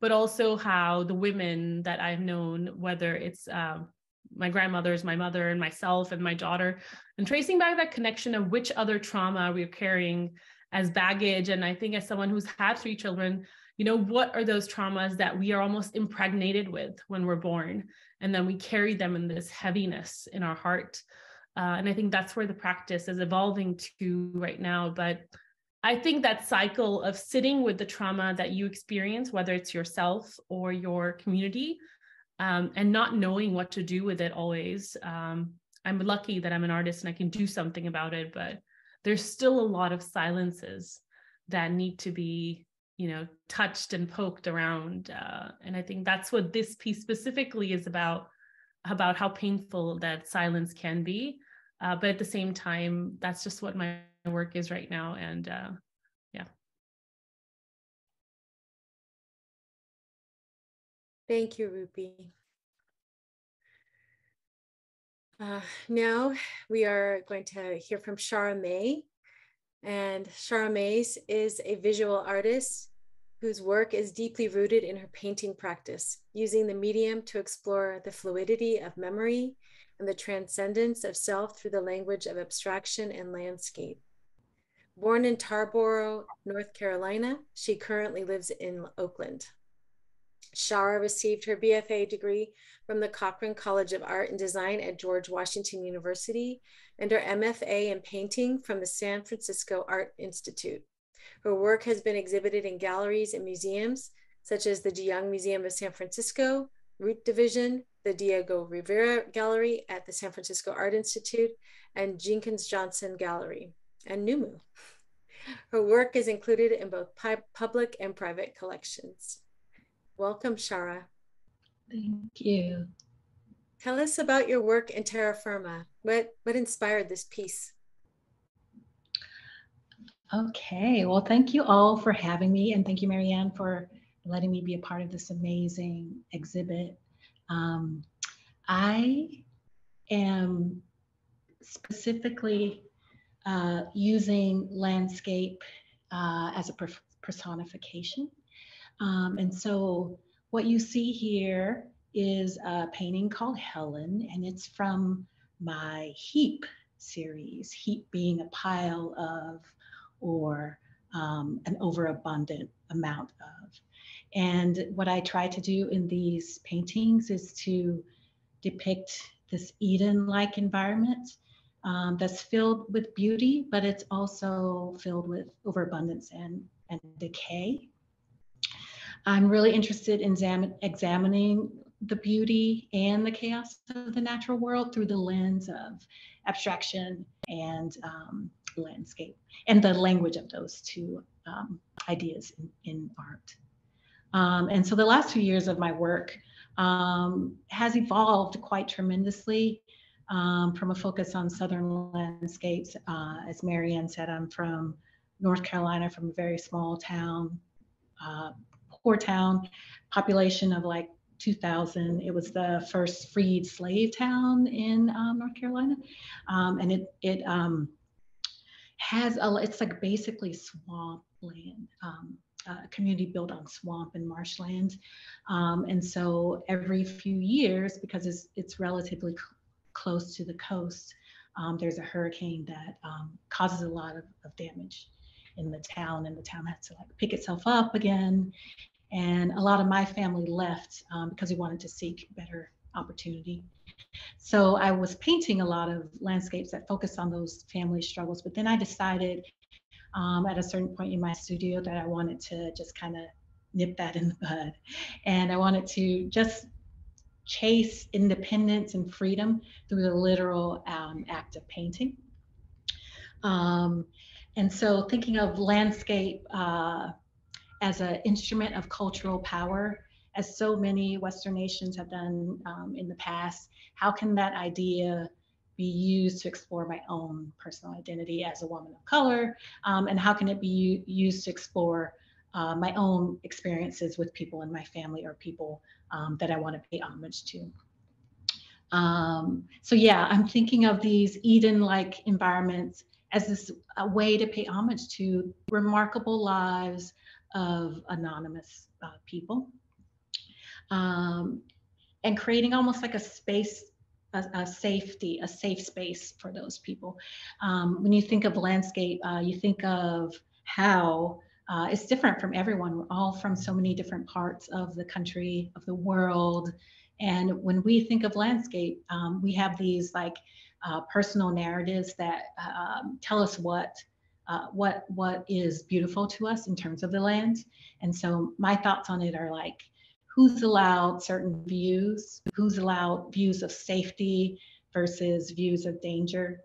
but also how the women that i've known whether it's um, my grandmothers, my mother, and myself, and my daughter, and tracing back that connection of which other trauma we're carrying as baggage. And I think as someone who's had three children, you know, what are those traumas that we are almost impregnated with when we're born? And then we carry them in this heaviness in our heart. Uh, and I think that's where the practice is evolving to right now. But I think that cycle of sitting with the trauma that you experience, whether it's yourself or your community, um, and not knowing what to do with it always. Um, I'm lucky that I'm an artist and I can do something about it, but there's still a lot of silences that need to be, you know, touched and poked around. Uh, and I think that's what this piece specifically is about, about how painful that silence can be. Uh, but at the same time, that's just what my work is right now. And uh, yeah. Thank you, Rupy. Uh, now we are going to hear from Shara May. And Shara Mays is a visual artist whose work is deeply rooted in her painting practice, using the medium to explore the fluidity of memory and the transcendence of self through the language of abstraction and landscape. Born in Tarboro, North Carolina, she currently lives in Oakland. Shara received her BFA degree from the Corcoran College of Art and Design at George Washington University and her MFA in painting from the San Francisco Art Institute. Her work has been exhibited in galleries and museums such as the de Young Museum of San Francisco, Root Division, the Diego Rivera Gallery at the San Francisco Art Institute, and Jenkins Johnson Gallery, and NUMU. Her work is included in both public and private collections. Welcome, Shara. Thank you. Tell us about your work in terra firma. What, what inspired this piece? Okay, well, thank you all for having me, and thank you, Marianne, for letting me be a part of this amazing exhibit. Um, I am specifically uh, using landscape uh, as a personification. Um, and so what you see here is a painting called Helen, and it's from my heap series, heap being a pile of or um, an overabundant amount of. And what I try to do in these paintings is to depict this Eden like environment um, that's filled with beauty, but it's also filled with overabundance and, and decay. I'm really interested in exam- examining the beauty and the chaos of the natural world through the lens of abstraction and um, landscape and the language of those two um, ideas in, in art. Um, and so the last few years of my work um, has evolved quite tremendously um, from a focus on Southern landscapes. Uh, as Marianne said, I'm from North Carolina, from a very small town, uh, poor town, population of like 2000. It was the first freed slave town in um, North Carolina, um, and it it um, has a. It's like basically swamp land. Um, a community built on swamp and marshland, um, and so every few years, because it's it's relatively cl- close to the coast, um, there's a hurricane that causes a lot of, of damage in the town and the town has to like pick itself up again and a lot of my family left um, because we wanted to seek better opportunity. So I was painting a lot of landscapes that focused on those family struggles. But then I decided um, at a certain point in my studio that I wanted to just kind of nip that in the bud. And I wanted to just chase independence and freedom through the literal um, act of painting. Um, and so thinking of landscape uh, as an instrument of cultural power, as so many Western nations have done um, in the past? How can that idea be used to explore my own personal identity as a woman of color? Um, and how can it be used to explore uh, my own experiences with people in my family or people um, that I want to pay homage to? Um, so yeah, I'm thinking of these Eden-like environments as this a way to pay homage to remarkable lives of anonymous uh, people um, and creating almost like a space a, a, safety a safe space for those people. Um, when you think of landscape uh, you think of how uh, it's different from everyone. We're all from so many different parts of the country of the world. And when we think of landscape um, we have these like uh, personal narratives that um, tell us what uh, what what is beautiful to us in terms of the land. And so my thoughts on it are like, who's allowed certain views, who's allowed views of safety versus views of danger,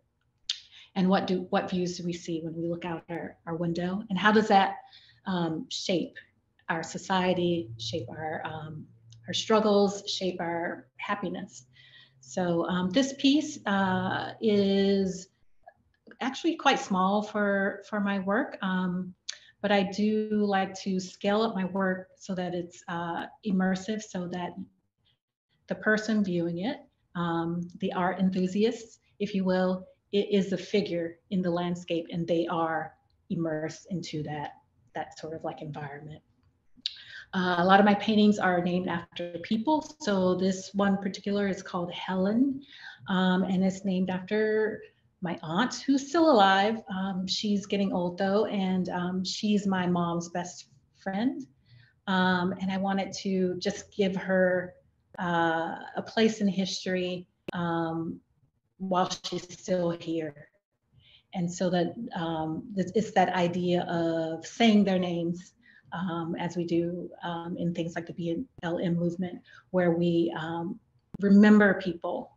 and what do what views do we see when we look out our, our window, and how does that um, shape our society, shape our um, our struggles, shape our happiness. So um, this piece uh, is actually quite small for for my work. Um, but I do like to scale up my work so that it's uh, immersive, so that the person viewing it, um, the art enthusiasts, if you will, it is a figure in the landscape, and they are immersed into that that sort of like environment. Uh, a lot of my paintings are named after people. So this one particular is called Helen, um, and it's named after my aunt who's still alive. Um, she's getting old though, and um, she's my mom's best friend. Um, and I wanted to just give her uh, a place in history um, while she's still here. And so that um, it's that idea of saying their names um, as we do in things like the BLM movement, where we remember people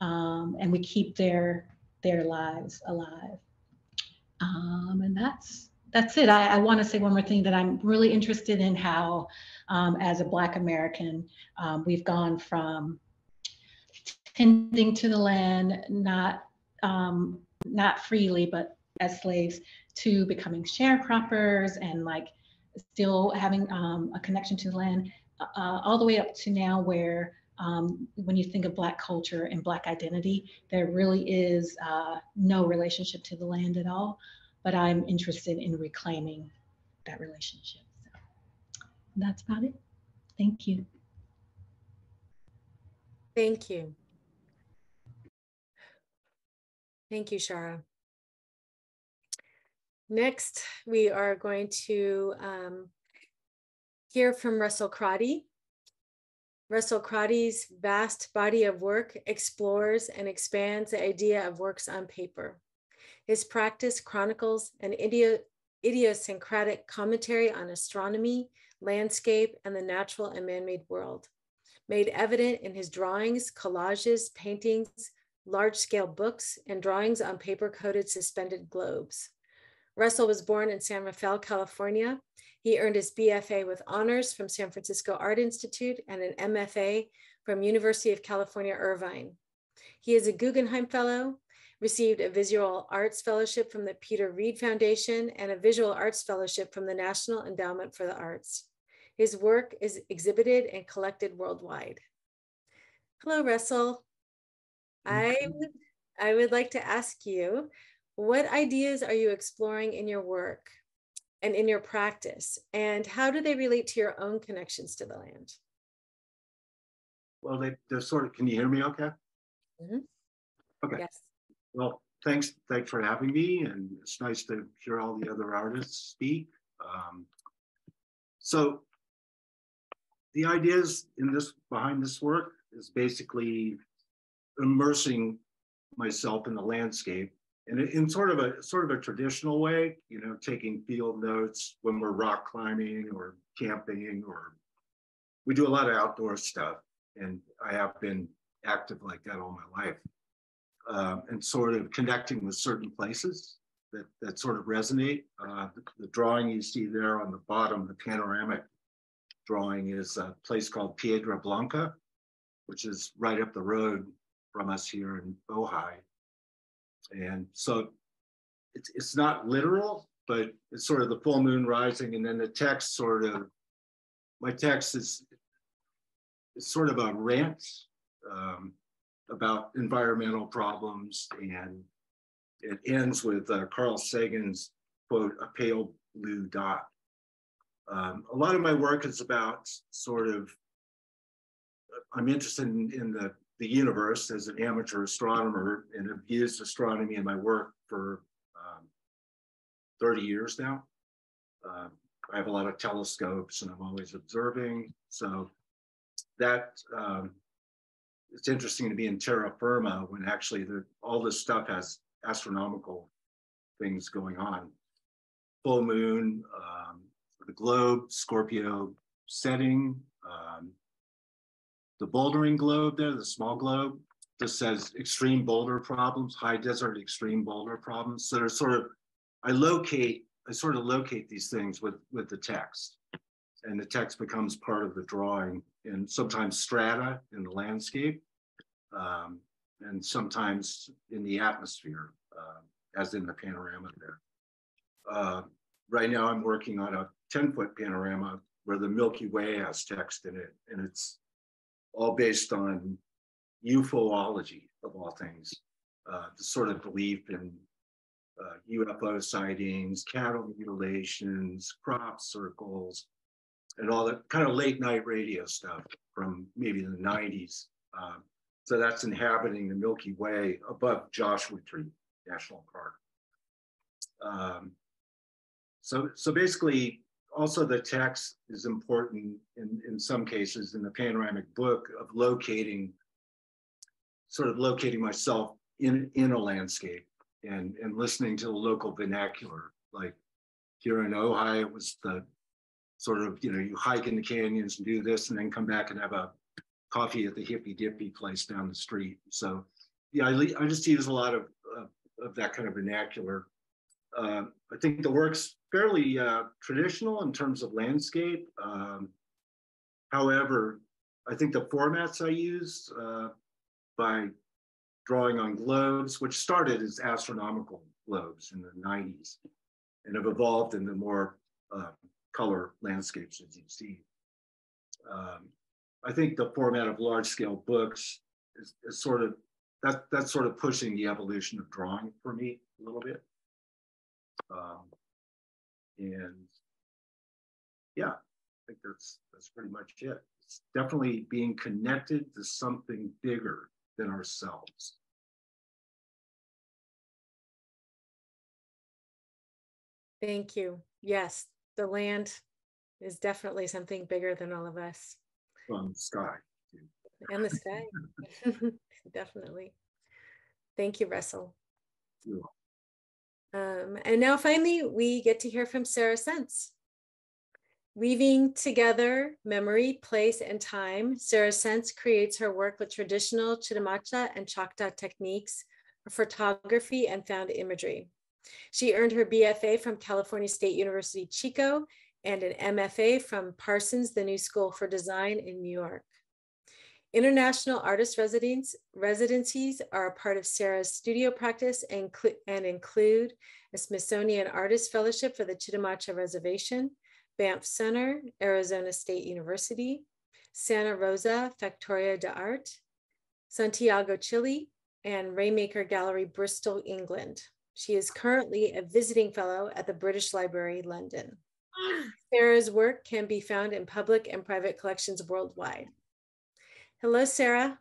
and we keep their their lives alive. Um, and that's that's it. I, I want to say one more thing that I'm really interested in how, um, as a Black American, um, we've gone from tending to the land, not um, not freely, but as slaves, to becoming sharecroppers and like still having um, a connection to the land, uh, all the way up to now where um, when you think of Black culture and Black identity, there really is uh, no relationship to the land at all. But I'm interested in reclaiming that relationship. So that's about it. Thank you. Thank you. Thank you, Shara. Next, we are going to um, hear from Russell Crotty. Russell Crotty's vast body of work explores and expands the idea of works on paper. His practice chronicles an idiosyncratic commentary on astronomy, landscape, and the natural and man-made world, made evident in his drawings, collages, paintings, large-scale books, and drawings on paper-coated suspended globes. Russell was born in San Rafael, California, he earned his BFA with honors from San Francisco Art Institute and an MFA from University of California, Irvine. He is a Guggenheim Fellow, received a Visual Arts Fellowship from the Peter Reed Foundation and a Visual Arts Fellowship from the National Endowment for the Arts. His work is exhibited and collected worldwide. Hello, Russell. I I would like to ask you, what ideas are you exploring in your work? And in your practice? And how do they relate to your own connections to the land? Well, they, they're sort of, can you hear me okay? Mm-hmm. Okay. Yes. Well, thanks, thanks for having me. And it's nice to hear all the other artists speak. Um, so the ideas in this behind this work is basically immersing myself in the landscape and in sort of a sort of a traditional way, you know, taking field notes when we're rock climbing or camping, or we do a lot of outdoor stuff, and I have been active like that all my life, um, and sort of connecting with certain places that that sort of resonate. Uh, the, the drawing you see there on the bottom, the panoramic drawing, is a place called Piedra Blanca, which is right up the road from us here in Ojai and so it's, it's not literal, but it's sort of the full moon rising. And then the text sort of, my text is it's sort of a rant um, about environmental problems. And it ends with uh, Carl Sagan's quote, a pale blue dot. Um, a lot of my work is about sort of, I'm interested in, in the the universe as an amateur astronomer and have used astronomy in my work for um, 30 years now. Uh, I have a lot of telescopes and I'm always observing. So that um, it's interesting to be in terra firma when actually the, all this stuff has astronomical things going on. Full moon, um, the globe, Scorpio setting, um, the bouldering globe there, the small globe, just says extreme boulder problems, high desert extreme boulder problems. So there's sort of, I locate, I sort of locate these things with, with the text. And the text becomes part of the drawing and sometimes strata in the landscape um, and sometimes in the atmosphere, uh, as in the panorama there. Uh, right now I'm working on a 10 foot panorama where the Milky Way has text in it and it's all based on ufology of all things, uh, the sort of belief in uh, UFO sightings, cattle mutilations, crop circles, and all that kind of late night radio stuff from maybe the 90s. Um, so that's inhabiting the Milky Way above Joshua Tree National Park. Um, so, so basically, also the text is important in, in some cases in the panoramic book of locating, sort of locating myself in, in a landscape and, and listening to the local vernacular. Like here in Ojai, it was the sort of, you know, you hike in the canyons and do this and then come back and have a coffee at the hippy dippy place down the street. So yeah, I, I just use a lot of, uh, of that kind of vernacular. Uh, I think the work's fairly uh, traditional in terms of landscape. Um, however, I think the formats I use uh, by drawing on globes, which started as astronomical globes in the 90s and have evolved into more uh, color landscapes, as you see. Um, I think the format of large scale books is, is, sort of that that's sort of pushing the evolution of drawing for me a little bit. Um, and yeah, I think that's that's pretty much it. It's definitely being connected to something bigger than ourselves. Thank you. Yes, the land is definitely something bigger than all of us. From the sky. And the [laughs] sky. [laughs] definitely. Thank you, Russell. Um, and now finally, we get to hear from Sarah Sense. Weaving together memory, place, and time, Sarah Sense creates her work with traditional Chitimacha and Choctaw techniques photography and found imagery. She earned her BFA from California State University Chico and an MFA from Parsons, the New School for Design in New York. International artist residence, residencies are a part of Sarah's studio practice and, and include a Smithsonian Artist Fellowship for the Chitimacha Reservation, Banff Center, Arizona State University, Santa Rosa Factoria de Art, Santiago, Chile, and Rainmaker Gallery, Bristol, England. She is currently a visiting fellow at the British Library, London. [gasps] Sarah's work can be found in public and private collections worldwide. Hello, Sarah.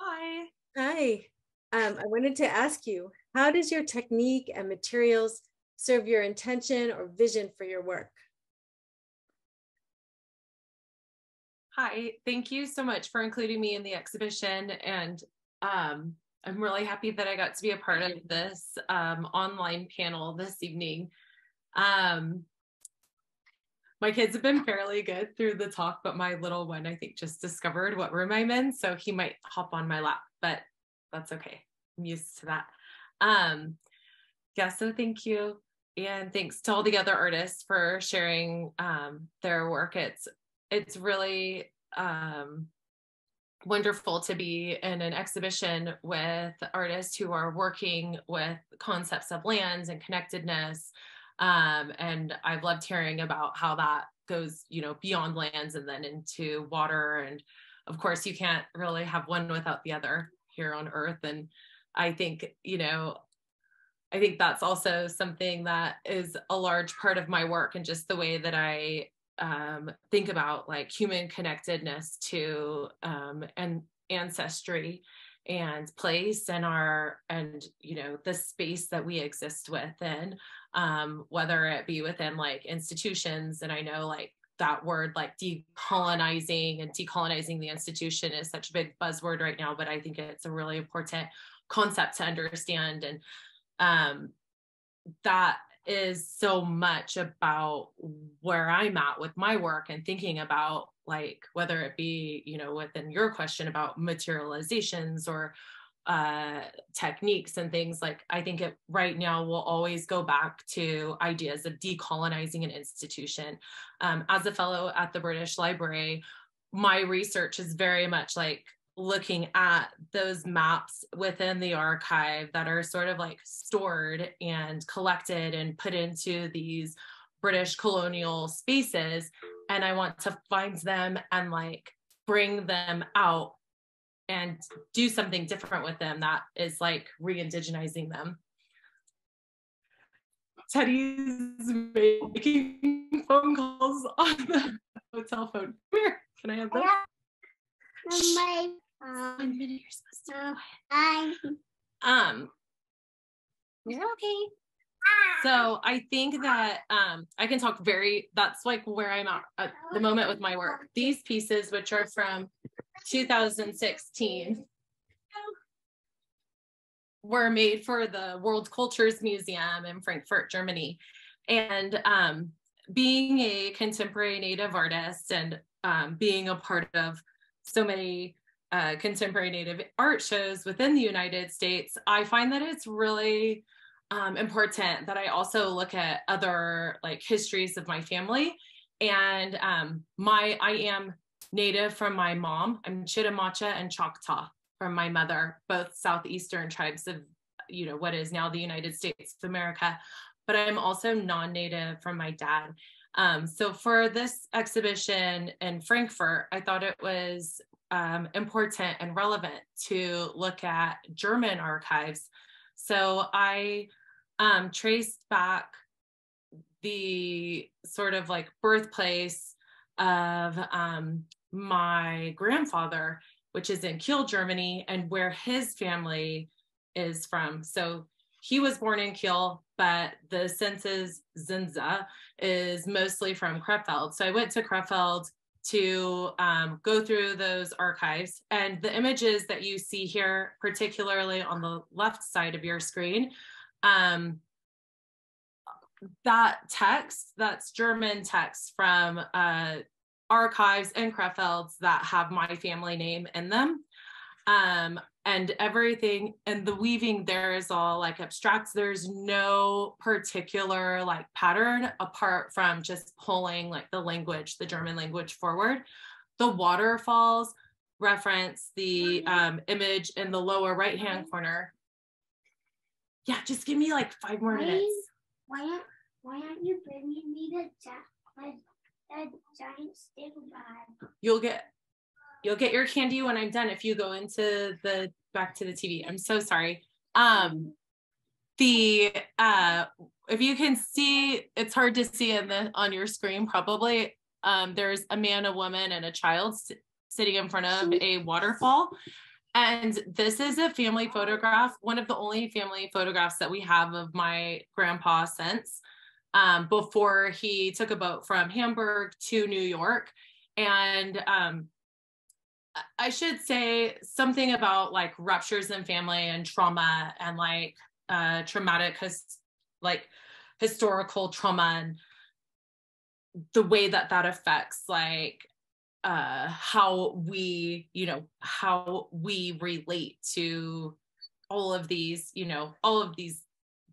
Hi. Hi. Um, I wanted to ask you, how does your technique and materials serve your intention or vision for your work? Hi, thank you so much for including me in the exhibition. And um, I'm really happy that I got to be a part of this um, online panel this evening. Um, my kids have been fairly good through the talk, but my little one, I think, just discovered what room I'm in. So he might hop on my lap, but that's okay. I'm used to that. Um, yeah, so thank you. And thanks to all the other artists for sharing um, their work. It's it's really um, wonderful to be in an exhibition with artists who are working with concepts of lands and connectedness. Um, and I've loved hearing about how that goes, you know, beyond lands and then into water. And of course, you can't really have one without the other here on Earth. And I think, you know, I think that's also something that is a large part of my work and just the way that I um, think about like human connectedness to um, and ancestry and place and our and you know the space that we exist within um, whether it be within like institutions and i know like that word like decolonizing and decolonizing the institution is such a big buzzword right now but i think it's a really important concept to understand and um, that is so much about where I'm at with my work and thinking about like whether it be, you know, within your question about materializations or uh, techniques and things like I think it right now will always go back to ideas of decolonizing an institution. Um, as a fellow at the British Library, my research is very much like looking at those maps within the archive that are sort of like stored and collected and put into these British colonial spaces. And I want to find them and like bring them out and do something different with them that is like re indigenizing them. Teddy's making phone calls on the hotel phone. Come here. Can I have that? Um, One minute, you're supposed to ahead. Um, you're okay. So I think that um, I can talk very, that's like where I'm at at the moment with my work. These pieces, which are from 2016, were made for the World Cultures Museum in Frankfurt, Germany. And um, being a contemporary Native artist and um, being a part of so many uh, contemporary Native art shows within the United States, I find that it's really um, important that I also look at other like histories of my family. And um, my I am Native from my mom. I'm Chitimacha and Choctaw from my mother, both southeastern tribes of you know what is now the United States of America. But I'm also non-native from my dad. Um, so for this exhibition in Frankfurt, I thought it was um, important and relevant to look at German archives. So I um, traced back the sort of like birthplace of um, my grandfather, which is in Kiel, Germany, and where his family is from. So he was born in Kiel, but the census Zinza is mostly from Krefeld. So I went to Krefeld to um, go through those archives. And the images that you see here, particularly on the left side of your screen, um, that text, that's German text from uh, archives and Krefelds that have my family name in them. Um, and everything and the weaving there is all like abstracts. There's no particular like pattern apart from just pulling like the language, the German language forward. The waterfalls reference the um, image in the lower right hand corner. Yeah, just give me like five more minutes. Why aren't, why aren't you bringing me the, the, giant bag? You'll get you'll get your candy when I'm done if you go into the back to the TV. I'm so sorry. Um the uh if you can see it's hard to see in the on your screen probably um there's a man, a woman and a child sitting in front of a waterfall. And this is a family photograph, one of the only family photographs that we have of my grandpa since um, before he took a boat from Hamburg to New York. And um, I should say something about like ruptures in family and trauma and like uh, traumatic, his, like historical trauma and the way that that affects like uh, how we, you know, how we relate to all of these, you know, all of these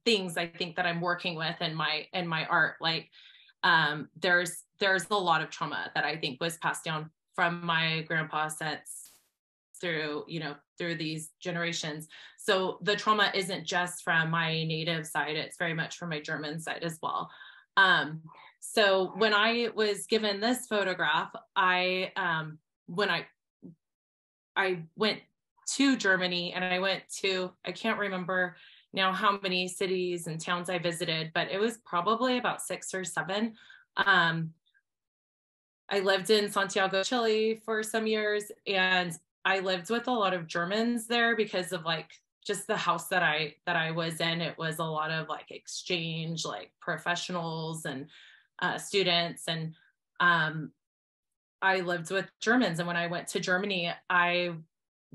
things I think that I'm working with in my in my art. Like um, there's there's a lot of trauma that I think was passed down from my grandpa sets through you know through these generations so the trauma isn't just from my native side it's very much from my german side as well um, so when i was given this photograph i um, when i i went to germany and i went to i can't remember now how many cities and towns i visited but it was probably about six or seven um, I lived in Santiago, Chile for some years, and I lived with a lot of Germans there because of like just the house that I that I was in. It was a lot of like exchange, like professionals and uh, students, and um, I lived with Germans. And when I went to Germany, I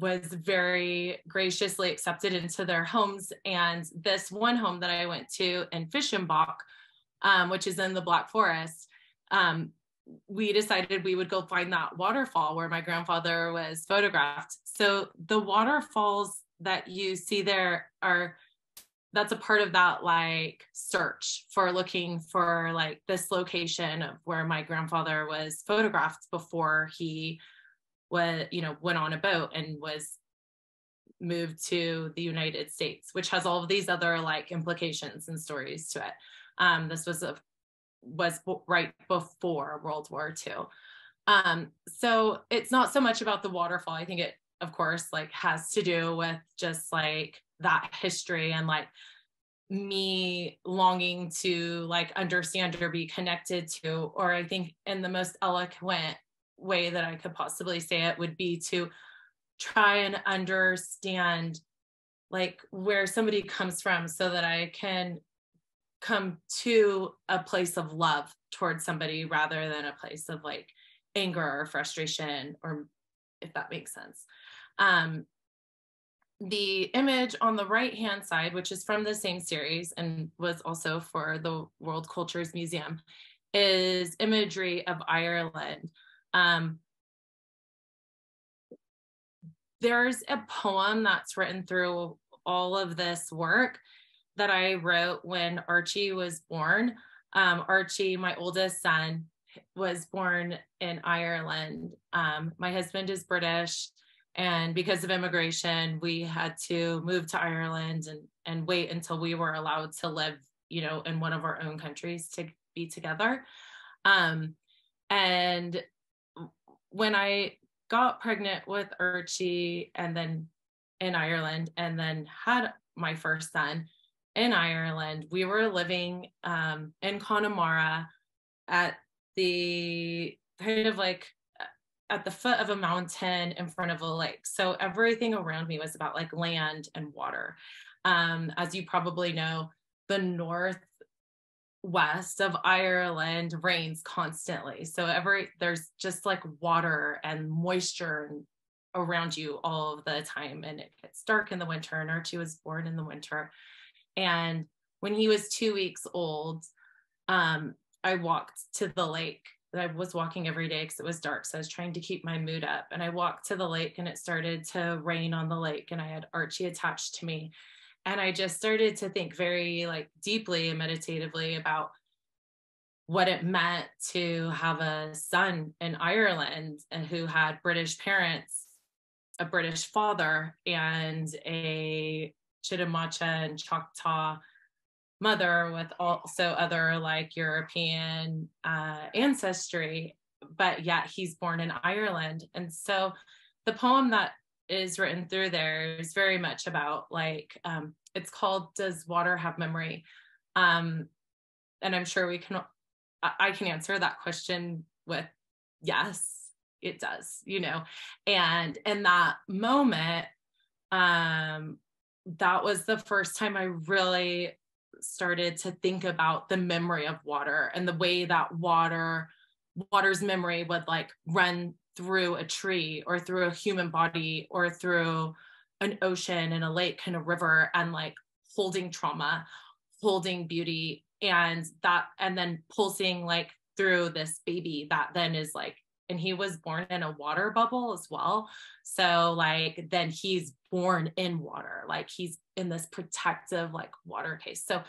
was very graciously accepted into their homes. And this one home that I went to in Fischenbach, um, which is in the Black Forest, um, we decided we would go find that waterfall where my grandfather was photographed. So the waterfalls that you see there are that's a part of that like search for looking for like this location of where my grandfather was photographed before he was you know went on a boat and was moved to the United States, which has all of these other like implications and stories to it. Um, this was a was right before World War II. Um, so it's not so much about the waterfall. I think it, of course, like has to do with just like that history and like me longing to like understand or be connected to, or I think in the most eloquent way that I could possibly say it would be to try and understand like where somebody comes from so that I can come to a place of love towards somebody rather than a place of like anger or frustration or if that makes sense. Um, the image on the right hand side which is from the same series and was also for the world cultures museum is imagery of ireland um, there's a poem that's written through all of this work that I wrote when Archie was born. Um, Archie, my oldest son, was born in Ireland. Um, my husband is British, and because of immigration, we had to move to Ireland and and wait until we were allowed to live, you know, in one of our own countries to be together. Um, and when I got pregnant with Archie and then in Ireland and then had my first son in Ireland, we were living um, in Connemara at the kind of like at the foot of a mountain in front of a lake. So everything around me was about like land and water. Um, as you probably know, the north west of Ireland rains constantly. So every there's just like water and moisture around you all of the time. And it gets dark in the winter. And Archie was born in the winter. And when he was two weeks old, um, I walked to the lake. That I was walking every day because it was dark. So I was trying to keep my mood up. And I walked to the lake and it started to rain on the lake. And I had Archie attached to me and i just started to think very like deeply and meditatively about what it meant to have a son in ireland and who had british parents a british father and a chitimacha and choctaw mother with also other like european uh, ancestry but yet he's born in ireland. And so the poem that is written through there is very much about like um, it's called does water have memory? Um, and i'm sure we can i can answer that question with yes it does you know? And in that moment um that was the first time i really started to think about the memory of water and the way that water water's memory would like run through a tree or through a human body or through an ocean and a lake and a river and like holding trauma holding beauty and that and then pulsing like through this baby that then is like and he was born in a water bubble as well. So like then he's born in water like he's in this protective like water case. So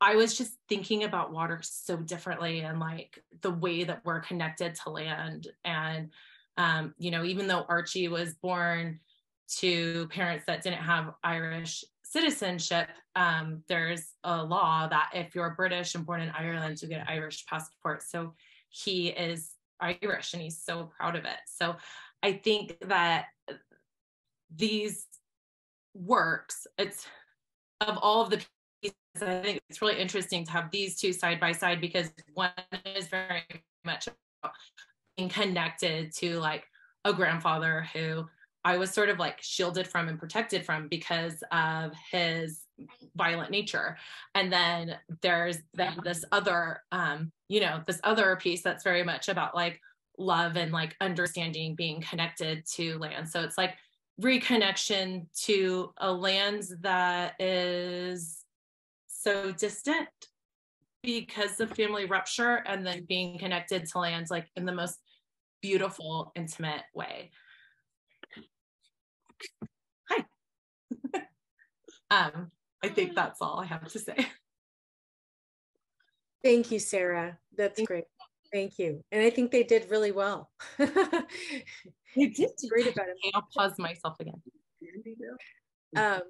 I was just thinking about water so differently and like the way that we're connected to land. And, um, you know, even though Archie was born to parents that didn't have Irish citizenship, um, there's a law that if you're British and born in Ireland, you get an Irish passport. So he is Irish and he's so proud of it. So I think that these works, it's of all of the I think it's really interesting to have these two side by side because one is very much being connected to like a grandfather who I was sort of like shielded from and protected from because of his violent nature. And then there's then this other, um, you know, this other piece that's very much about like love and like understanding being connected to land. So it's like reconnection to a land that is so distant because of family rupture and then being connected to lands like in the most beautiful, intimate way. Hi. [laughs] um, I think that's all I have to say. Thank you, Sarah. That's great. Thank you. And I think they did really well. they did great about it. I'll pause myself again. Um,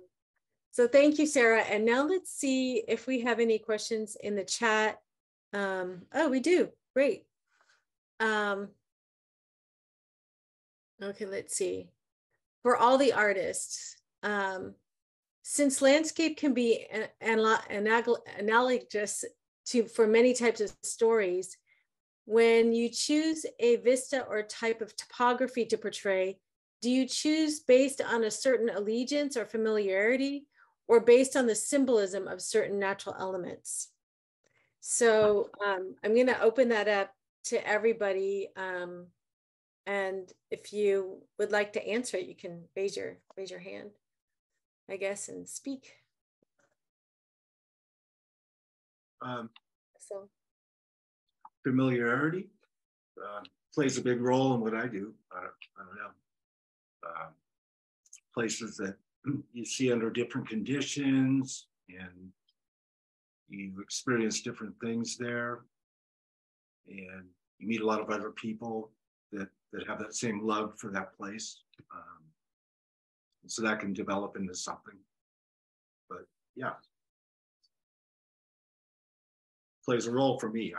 so thank you, Sarah. And now let's see if we have any questions in the chat. Um, oh, we do. Great. Um, okay, let's see. For all the artists, um, since landscape can be an, an, analogous to for many types of stories, when you choose a vista or type of topography to portray, do you choose based on a certain allegiance or familiarity, or based on the symbolism of certain natural elements. So um, I'm going to open that up to everybody. Um, and if you would like to answer it, you can raise your raise your hand, I guess, and speak. Um, so familiarity uh, plays a big role in what I do. I don't, I don't know. Uh, places that you see under different conditions and you experience different things there. And you meet a lot of other people that that have that same love for that place. Um, so that can develop into something. But yeah. Plays a role for me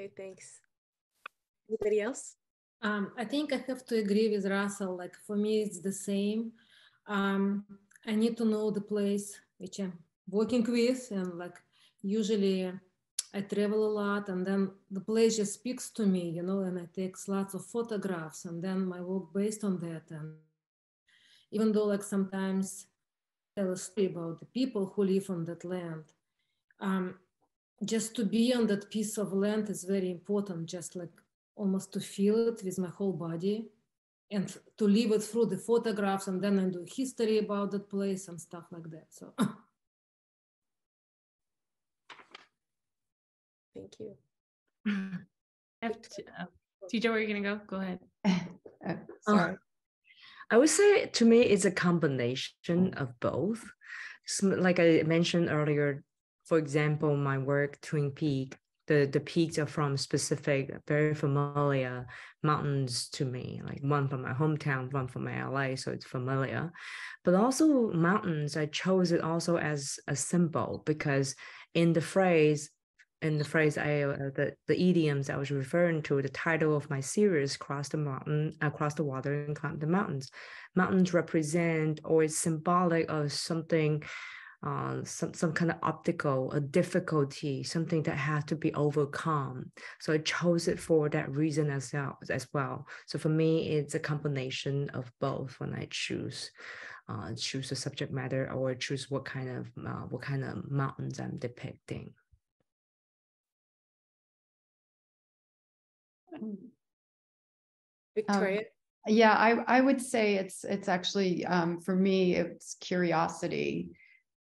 okay thanks. Anybody else um, I think I have to agree with Russell. Like for me, it's the same. Um, I need to know the place which I'm working with, and like usually I travel a lot, and then the place just speaks to me, you know, and I take lots of photographs, and then my work based on that. And even though like sometimes tell a story about the people who live on that land, um, just to be on that piece of land is very important. Just like almost to feel it with my whole body and to live it through the photographs and then I do history about that place and stuff like that. So [laughs] thank you. [laughs] uh, TJ, where are you gonna go? Go ahead. [laughs] Uh, sorry. I would say to me it's a combination of both. Like I mentioned earlier, for example, my work Twin Peak the the peaks are from specific, very familiar mountains to me. Like one from my hometown, one from my LA, so it's familiar. But also mountains, I chose it also as a symbol because in the phrase in the phrase I uh, the the idioms I was referring to, the title of my series, "Cross the Mountain, Across the Water and Climb the Mountains." Mountains represent or is symbolic of something uh, some, some kind of obstacle, a difficulty, something that has to be overcome. So I chose it for that reason as well. As well. So for me, it's a combination of both when I choose. Uh, choose the subject matter or choose what kind of uh, what kind of mountains I'm depicting. Victoria. Um, yeah, I, I would say it's it's actually um, for me it's curiosity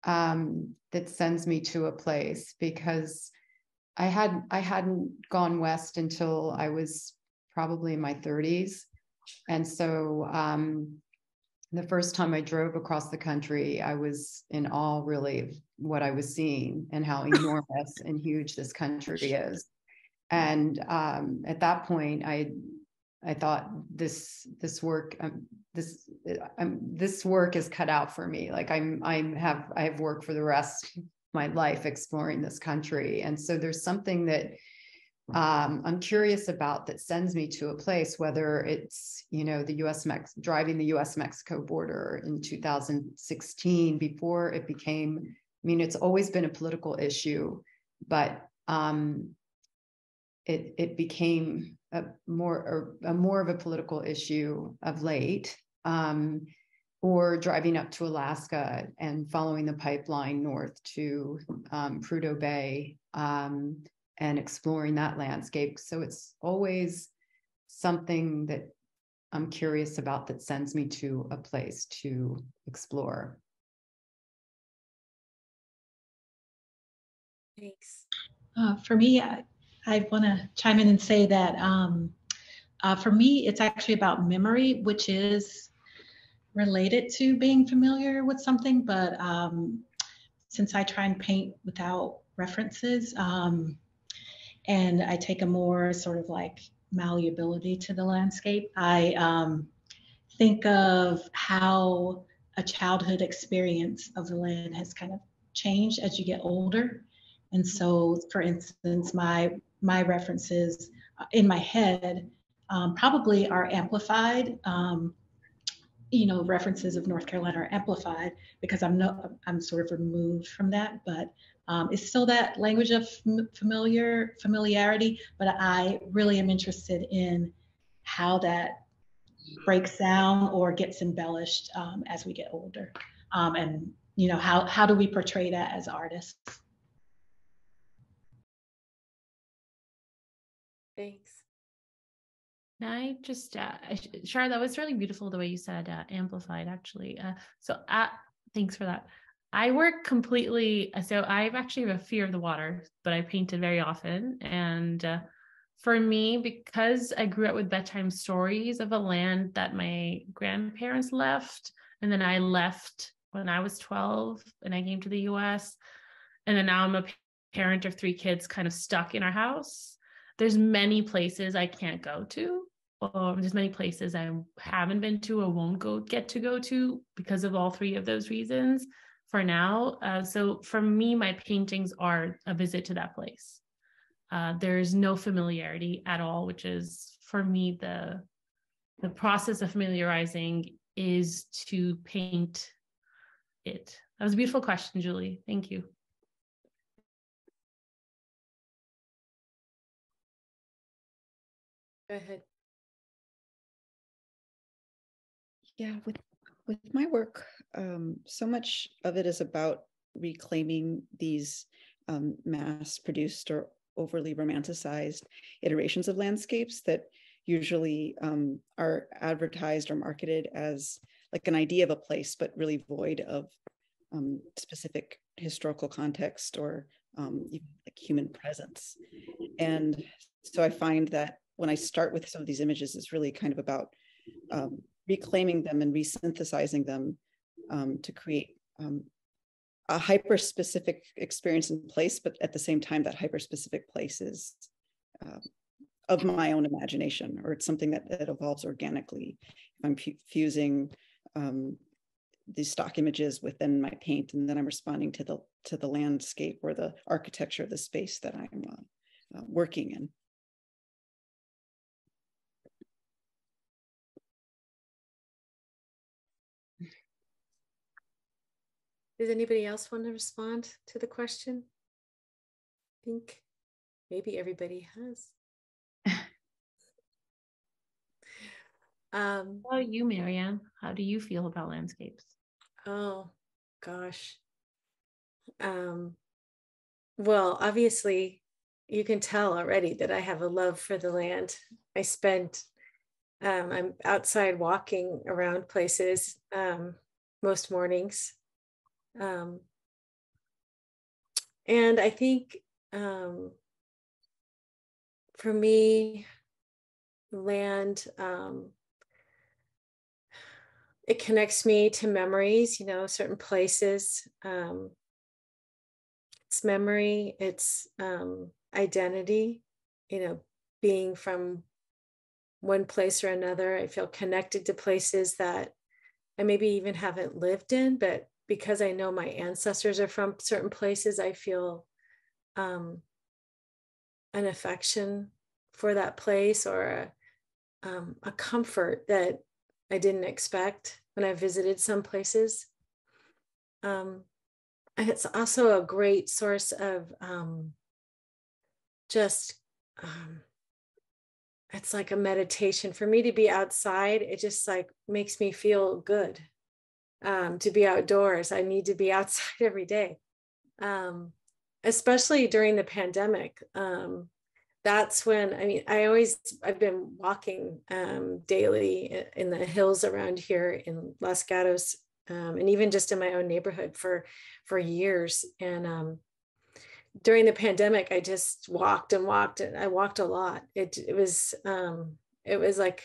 um, that sends me to a place because I had I hadn't gone west until I was probably in my 30s, and so um, the first time I drove across the country, I was in awe really of what I was seeing and how [laughs] enormous and huge this country is. And um, at that point, I I thought this this work um, this um, this work is cut out for me. Like I'm I'm have I have work for the rest of my life exploring this country, and so there's something that um, I'm curious about that sends me to a place, whether it's you know the U.S. Mex driving the U.S. Mexico border in 2016 before it became. I mean, it's always been a political issue, but um, it it became a more a, a more of a political issue of late um, or driving up to Alaska and following the pipeline north to um, Prudhoe Bay um, and exploring that landscape. So it's always something that I'm curious about that sends me to a place to explore. Thanks. Uh, for me, I want to chime in and say that um, uh, for me, it's actually about memory, which is related to being familiar with something. But um, since I try and paint without references, um, and I take a more sort of like malleability to the landscape, I um, think of how a childhood experience of the land has kind of changed as you get older. And so, for instance, my my references uh, in my head um, probably are amplified. Um, you know, references of North Carolina are amplified because I'm no, I'm sort of removed from that, but um, it's still that language of familiar familiarity. But I really am interested in how that breaks down or gets embellished um, as we get older, um, and you know, how how do we portray that as artists? Thanks. I just, uh, that was really beautiful the way you said uh, amplified, actually. Uh, so, uh, thanks for that. I work completely. Uh, so, I actually have a fear of the water, but I painted very often. And uh, for me, because I grew up with bedtime stories of a land that my grandparents left, and then I left when I was 12 and I came to the US. And then now I'm a parent of three kids kind of stuck in our house. There's many places I can't go to. Um, there's many places I haven't been to or won't go get to go to because of all three of those reasons for now. Uh, so for me, my paintings are a visit to that place. Uh, there's no familiarity at all, which is for me the the process of familiarizing is to paint it. That was a beautiful question, Julie. Thank you. Go ahead. Yeah, with with my work, um, so much of it is about reclaiming these um, mass-produced or overly romanticized iterations of landscapes that usually um, are advertised or marketed as like an idea of a place, but really void of um, specific historical context or um, even like human presence. And so I find that when I start with some of these images, it's really kind of about um, reclaiming them and resynthesizing them um, to create um, a hyper specific experience in place, but at the same time, that hyper specific place is uh, of my own imagination, or it's something that, that evolves organically. If I'm fusing um, these stock images within my paint, and then I'm responding to the to the landscape or the architecture of the space that I'm uh, uh, working in. Does anybody else want to respond to the question? I think maybe everybody has. [laughs] um, How about you, Marianne? How do you feel about landscapes? Oh, gosh. Um, well, obviously, you can tell already that I have a love for the land. I spent, um, I'm outside walking around places um, most mornings um, and I think um, for me, land, um, it connects me to memories, you know, certain places. Um, it's memory, it's um, identity, you know, being from one place or another. I feel connected to places that I maybe even haven't lived in, but because I know my ancestors are from certain places, I feel um, an affection for that place or a, um, a comfort that I didn't expect when I visited some places. Um, and it's also a great source of um, just, um, it's like a meditation for me to be outside. It just like makes me feel good um, to be outdoors. I need to be [laughs] outside every day, um, especially during the pandemic. Um, that's when I mean, I always I've been walking um, daily in the hills around here in Los Gatos, um, and even just in my own neighborhood for for years. And um, during the pandemic, I just walked and walked, and I walked a lot. It it was it was like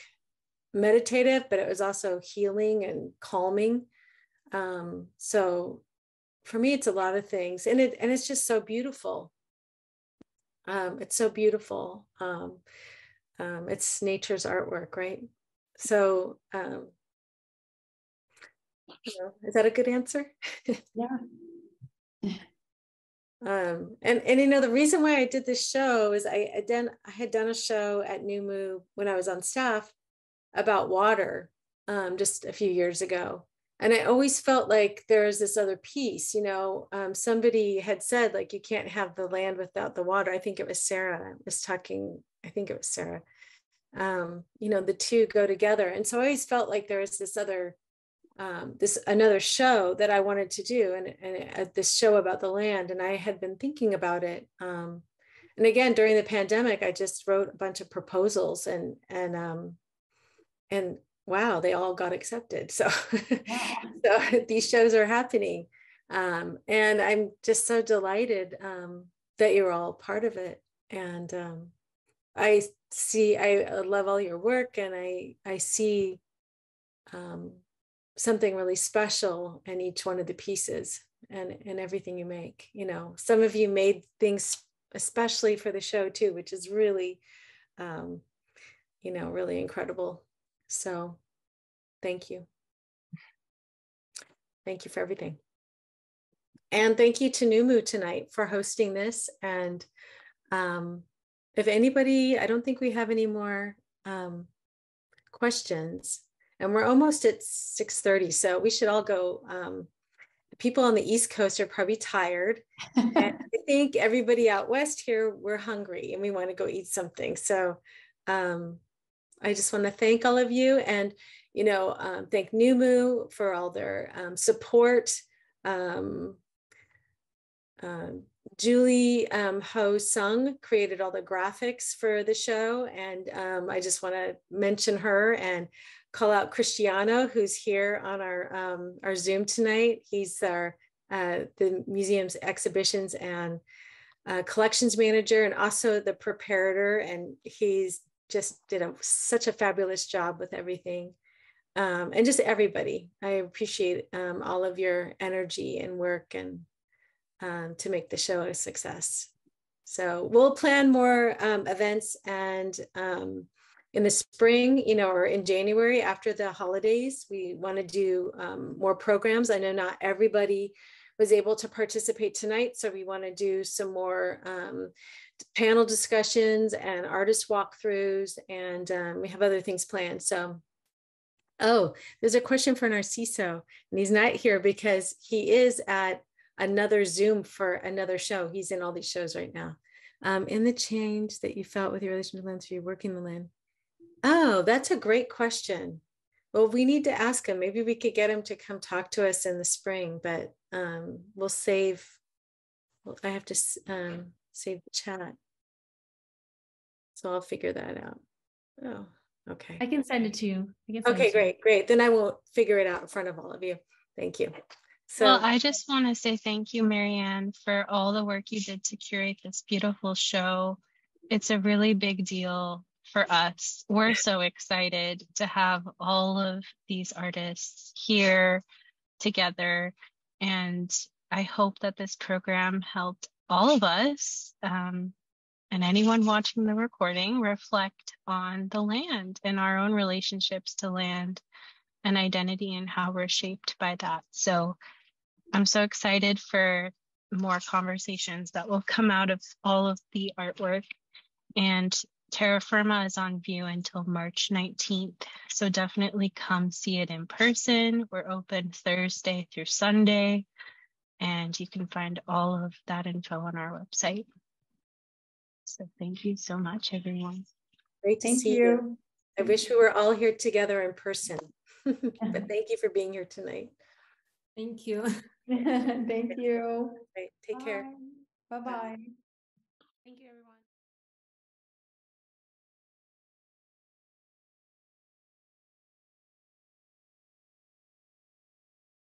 meditative, but it was also healing and calming um, so for me it's a lot of things and it and it's just so beautiful. Um, it's so beautiful. Um, um, it's nature's artwork right? So um, you know, is that a good answer? [laughs] Yeah. Um, and and you know the reason why I did this show is I, I done I had done a show at NUMU when I was on staff about water um, just a few years ago, and i always felt like there's this other piece you know um, somebody had said like you can't have the land without the water. I think it was sarah was talking i think it was sarah. Um, you know the two go together. And so i always felt like there was this other um, this another show that i wanted to do and, and uh, this show about the land. And i had been thinking about it um, and again during the pandemic i just wrote a bunch of proposals and and um, and wow, they all got accepted. So, [laughs] so [laughs] these shows are happening. Um, and I'm just so delighted um, that you're all part of it. And um, I see, I love all your work and I, I see um, something really special in each one of the pieces and, and everything you make. You know, some of you made things especially for the show too, which is really, um, you know, really incredible. So thank you. Thank you for everything. And thank you to Numu tonight for hosting this. And um, if anybody, I don't think we have any more um, questions. And we're almost at 6.30, so we should all go. Um, people on the East Coast are probably tired. [laughs] and I think everybody out West here, we're hungry and we want to go eat something. So um, I just want to thank all of you and, you know, um, thank Numu for all their um, support. Um, um, Julie um, Ho Sung created all the graphics for the show. And um, I just want to mention her and call out Cristiano, who's here on our, our Zoom tonight. He's our, uh, the museum's exhibitions and uh, collections manager and also the preparator. And he's just did a, such a fabulous job with everything. Um, and just everybody. I appreciate um, all of your energy and work and um, to make the show a success. So we'll plan more um, events and um, in the spring, you know, or in January after the holidays, we want to do um, more programs. I know not everybody was able to participate tonight, so we want to do some more panel discussions and artist walkthroughs, and um, we have other things planned. So Oh, there's a question for Narsiso, and he's not here because he is at another Zoom for another show. He's in all these shows right now. Um, in the change that you felt with your relation to Lynn through your working the land. Oh, that's a great question. Well, we need to ask him. Maybe we could get him to come talk to us in the spring, but um, we'll save. Well, I have to um, save the chat. So I'll figure that out. Oh, okay. I can send it to you. okay, great, great. Then I won't figure it out in front of all of you. Thank you. So well, I just want to say thank you, Marianne, for all the work you did to curate this beautiful show. It's a really big deal for us. We're so excited to have all of these artists here together. And I hope that this program helped all of us um, and anyone watching the recording reflect on the land and our own relationships to land and identity and how we're shaped by that. So I'm so excited for more conversations that will come out of all of the artwork. And Terra Firma is on view until March 19th. So definitely come see it in person. We're open Thursday through Sunday. And you can find all of that info on our website. So thank you so much, everyone. Great to thank see you. you. I wish we were all here together in person. [laughs] but thank you for being here tonight. Thank you. [laughs] Thank you. Great. Take Bye. care. Bye bye. Thank you, everyone.